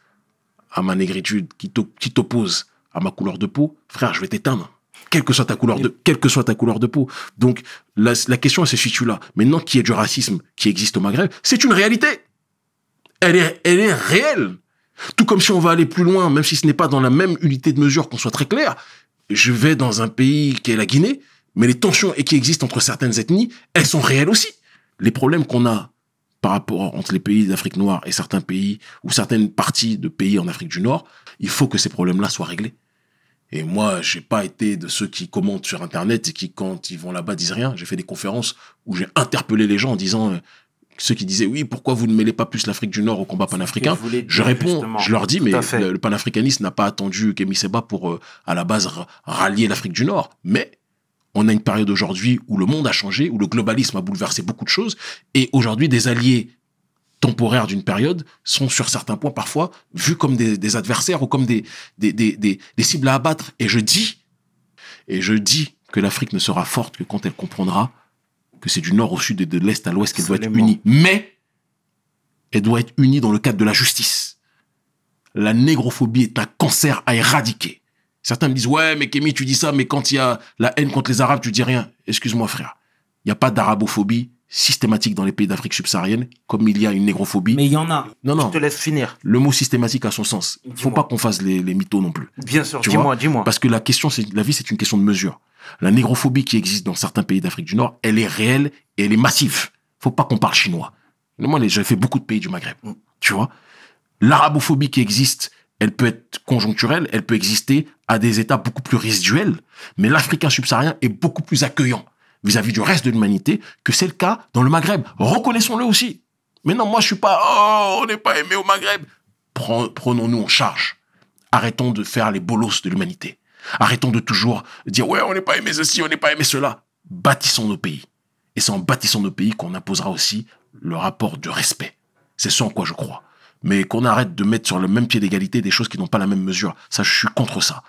à ma négritude, qui t'o- qui t'oppose à ma couleur de peau, frère, je vais t'éteindre. quelle que soit ta couleur de, quelle que soit ta couleur de peau. Donc, la, la question, elle se situe là. Maintenant, qu'il y ait du racisme qui existe au Maghreb, c'est une réalité. Elle est, elle est réelle. Tout comme si on va aller plus loin, même si ce n'est pas dans la même unité de mesure, qu'on soit très clair. Je vais dans un pays qui est la Guinée, mais les tensions et qui existent entre certaines ethnies, elles sont réelles aussi. Les problèmes qu'on a par rapport entre les pays d'Afrique noire et certains pays ou certaines parties de pays en Afrique du Nord, il faut que ces problèmes-là soient réglés. Et moi, j'ai pas été de ceux qui commentent sur Internet et qui, quand ils vont là-bas, disent rien. J'ai fait des conférences où j'ai interpellé les gens en disant, euh, ceux qui disaient, oui, pourquoi vous ne mêlez pas plus l'Afrique du Nord au combat panafricain? je réponds, je leur dis, mais le, le panafricanisme n'a pas attendu Kémy Seba pour, euh, à la base, ra- rallier l'Afrique du Nord. Mais on a une période aujourd'hui où le monde a changé, où le globalisme a bouleversé beaucoup de choses, et aujourd'hui, des alliés temporaires d'une période sont sur certains points parfois vus comme des, des adversaires ou comme des, des, des, des, des cibles à abattre. Et je dis, et je dis que l'Afrique ne sera forte que quand elle comprendra que c'est du nord au sud et de l'est à l'ouest qu'elle doit être unie. Mais elle doit être unie dans le cadre de la justice. La négrophobie est un cancer à éradiquer. Certains me disent, ouais, mais Kémy, tu dis ça, mais quand il y a la haine contre les Arabes, tu dis rien. Excuse-moi, frère. Il n'y a pas d'arabophobie systématique dans les pays d'Afrique subsaharienne, comme il y a une négrophobie. Mais il y en a. Non, non. Je te laisse finir. Le mot systématique a son sens. Faut Dis-moi. pas qu'on fasse les, les mythos non plus. Bien sûr, dis-moi, dis-moi. Parce que la question, c'est, la vie, c'est une question de mesure. La négrophobie qui existe dans certains pays d'Afrique du Nord, elle est réelle et elle est massive. Faut pas qu'on parle chinois. Moi, j'ai fait beaucoup de pays du Maghreb. Mm. Tu vois? L'arabophobie qui existe, elle peut être conjoncturelle, elle peut exister à des états beaucoup plus résiduels. Mais l'Africain subsaharien est beaucoup plus accueillant vis-à-vis du reste de l'humanité que c'est le cas dans le Maghreb. Reconnaissons-le aussi. Mais non, moi, je suis pas, oh, on n'est pas aimé au Maghreb. Pren- Prenons-nous en charge. Arrêtons de faire les bolosses de l'humanité. Arrêtons de toujours dire, ouais, on n'est pas aimé ceci, on n'est pas aimé cela. Bâtissons nos pays. Et c'est en bâtissant nos pays qu'on imposera aussi le rapport de respect. C'est ce en quoi je crois. Mais qu'on arrête de mettre sur le même pied d'égalité des choses qui n'ont pas la même mesure. Ça, je suis contre ça.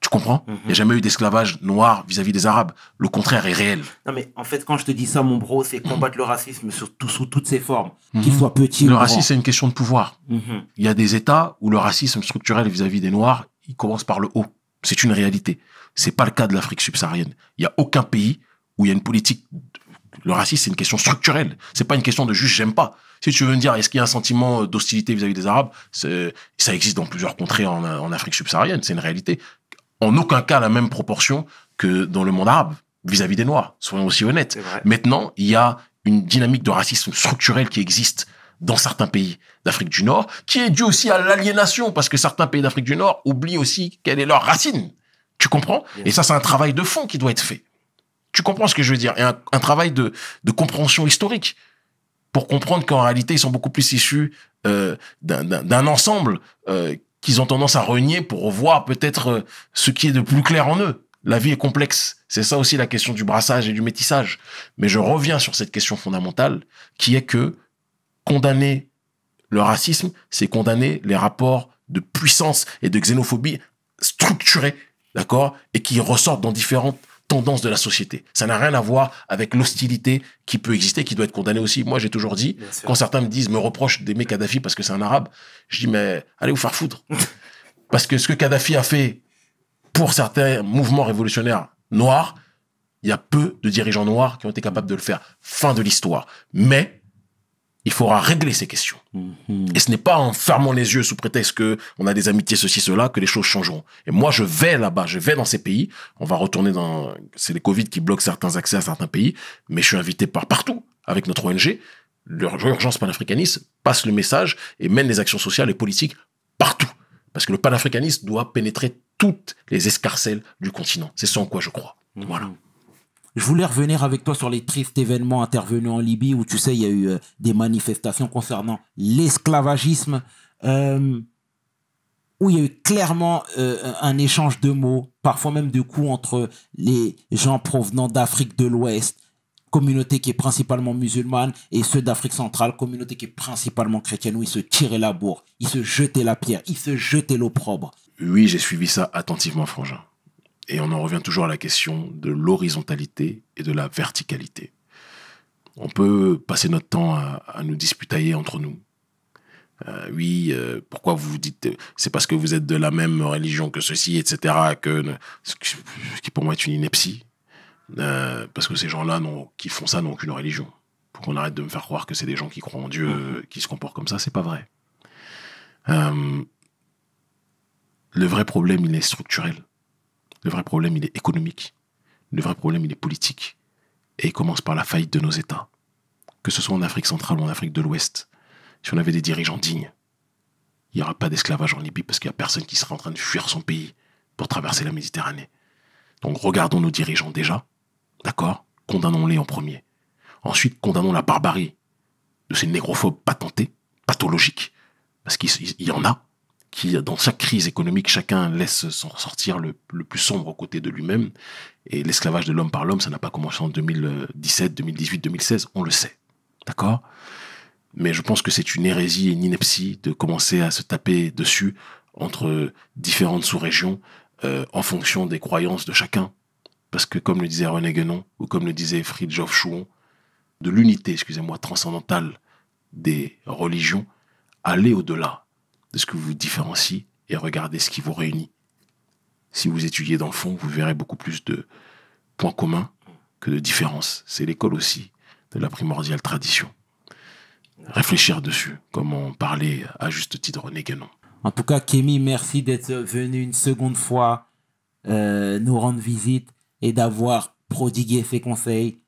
Tu comprends? Il n'y a jamais eu d'esclavage noir vis-à-vis des Arabes. Le contraire est réel. Non, mais en fait, quand je te dis ça, mon bro, c'est combattre le racisme sur tout- sous toutes ses formes. Qu'il soit petit Le ou grand. racisme, c'est une question de pouvoir. Mhm. Il y a des États où le racisme structurel vis-à-vis des Noirs, il commence par le haut. C'est une réalité. C'est pas le cas de l'Afrique subsaharienne. Il y a aucun pays où il y a une politique. Le racisme, c'est une question structurelle. C'est pas une question de juste j'aime pas. Si tu veux me dire est-ce qu'il y a un sentiment d'hostilité vis-à-vis des Arabes, ça existe dans plusieurs contrées en, en Afrique subsaharienne. C'est une réalité. En aucun cas la même proportion que dans le monde arabe vis-à-vis des Noirs. Soyons aussi honnêtes. Maintenant, il y a une dynamique de racisme structurel qui existe dans certains pays d'Afrique du Nord, qui est due aussi à l'aliénation, parce que certains pays d'Afrique du Nord oublient aussi quelle est leur racine. Tu comprends? Et ça, c'est un travail de fond qui doit être fait. Tu comprends ce que je veux dire? Et un, travail de, compréhension historique pour comprendre qu'en réalité, ils sont beaucoup plus issus euh, d'un ensemble euh, qu'ils ont tendance à renier pour voir peut-être euh, ce qui est de plus clair en eux. La vie est complexe. C'est ça aussi la question du brassage et du métissage. Mais je reviens sur cette question fondamentale qui est que condamner le racisme, c'est condamner les rapports de puissance et de xénophobie structurés, d'accord, et qui ressortent dans différentes tendances de la société. Ça n'a rien à voir avec l'hostilité qui peut exister, qui doit être condamnée aussi. Moi, j'ai toujours dit, quand certains me disent, me reprochent d'aimer Kadhafi parce que c'est un arabe, je dis, mais allez vous faire foutre. parce que ce que Kadhafi a fait pour certains mouvements révolutionnaires noirs, il y a peu de dirigeants noirs qui ont été capables de le faire. Fin de l'histoire. Mais il faudra régler ces questions. Mhm. Et ce n'est pas en fermant les yeux sous prétexte que on a des amitiés ceci cela que les choses changeront. Et moi je vais là-bas, je vais dans ces pays. On va retourner dans c'est les Covid qui bloquent certains accès à certains pays, mais je suis invité par partout avec notre ONG. L'urgence panafricaniste passe le message et mène les actions sociales et politiques partout. Parce que le panafricanisme doit pénétrer toutes les escarcelles du continent. C'est ce en quoi je crois. Voilà. Je voulais revenir avec toi sur les tristes événements intervenus en Libye où tu sais il y a eu euh, des manifestations concernant l'esclavagisme euh, où il y a eu clairement euh, un échange de mots, parfois même de coups entre les gens provenant d'Afrique de l'Ouest, communauté qui est principalement musulmane, et ceux d'Afrique centrale, communauté qui est principalement chrétienne, où ils se tiraient la bourre, ils se jetaient la pierre, ils se jetaient l'opprobre. Oui, j'ai suivi ça attentivement, Frangin. Et on en revient toujours à la question de l'horizontalité et de la verticalité. On peut passer notre temps à, nous disputailler entre nous, Euh, oui, euh, pourquoi vous vous dites, c'est parce que vous êtes de la même religion que ceci, etc., que, ce qui pour moi est une ineptie. Euh, parce que ces gens-là qui font ça n'ont aucune religion. Pour qu'on arrête de me faire croire que c'est des gens qui croient en Dieu, qui se comportent comme ça, c'est pas vrai. Le vrai problème, il est structurel. Le vrai problème, il est économique. Le vrai problème, il est politique. Et il commence par la faillite de nos États. Que ce soit en Afrique centrale ou en Afrique de l'Ouest. Si on avait des dirigeants dignes, il n'y aura pas d'esclavage en Libye parce qu'il n'y a personne qui sera en train de fuir son pays pour traverser la Méditerranée. Donc regardons nos dirigeants déjà, d'accord? Condamnons-les en premier. Ensuite, condamnons la barbarie de ces négrophobes patentés, pathologiques, parce qu'il il- il y en a qui, dans chaque crise économique, chacun laisse s'en sortir le, plus sombre côté de lui-même. Et l'esclavage de l'homme par l'homme, ça n'a pas commencé en 2017, 2018, 2016, on le sait. D'accord? Mais je pense que c'est une hérésie et une ineptie de commencer à se taper dessus entre différentes sous-régions euh, en fonction des croyances de chacun. Parce que comme le disait René Guénon, ou comme le disait Fridtjof Schuon, de l'unité, excusez-moi, transcendantale des religions, allez au-delà de ce que vous différencie et regardez ce qui vous réunit. Si vous étudiez dans le fond, vous verrez beaucoup plus de points communs que de différences. C'est l'école aussi de la primordiale tradition. Réfléchir dessus, comme en parlait à juste titre René Guénon. En tout cas, Kémy, merci d'être venu une seconde fois euh, nous rendre visite et d'avoir prodigué ses conseils,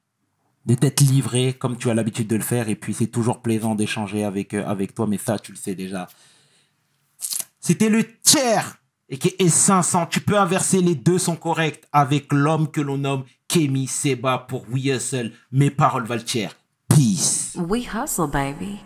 de t'être livré comme tu as l'habitude de le faire. Et puis, c'est toujours plaisant d'échanger avec, euh, avec toi, mais ça, tu le sais déjà. C'était le tiers et qui est 500. Tu peux inverser, les deux sont corrects avec l'homme que l'on nomme Kémy Seba pour We Hustle. Mes paroles valent cher. Peace. We hustle, baby.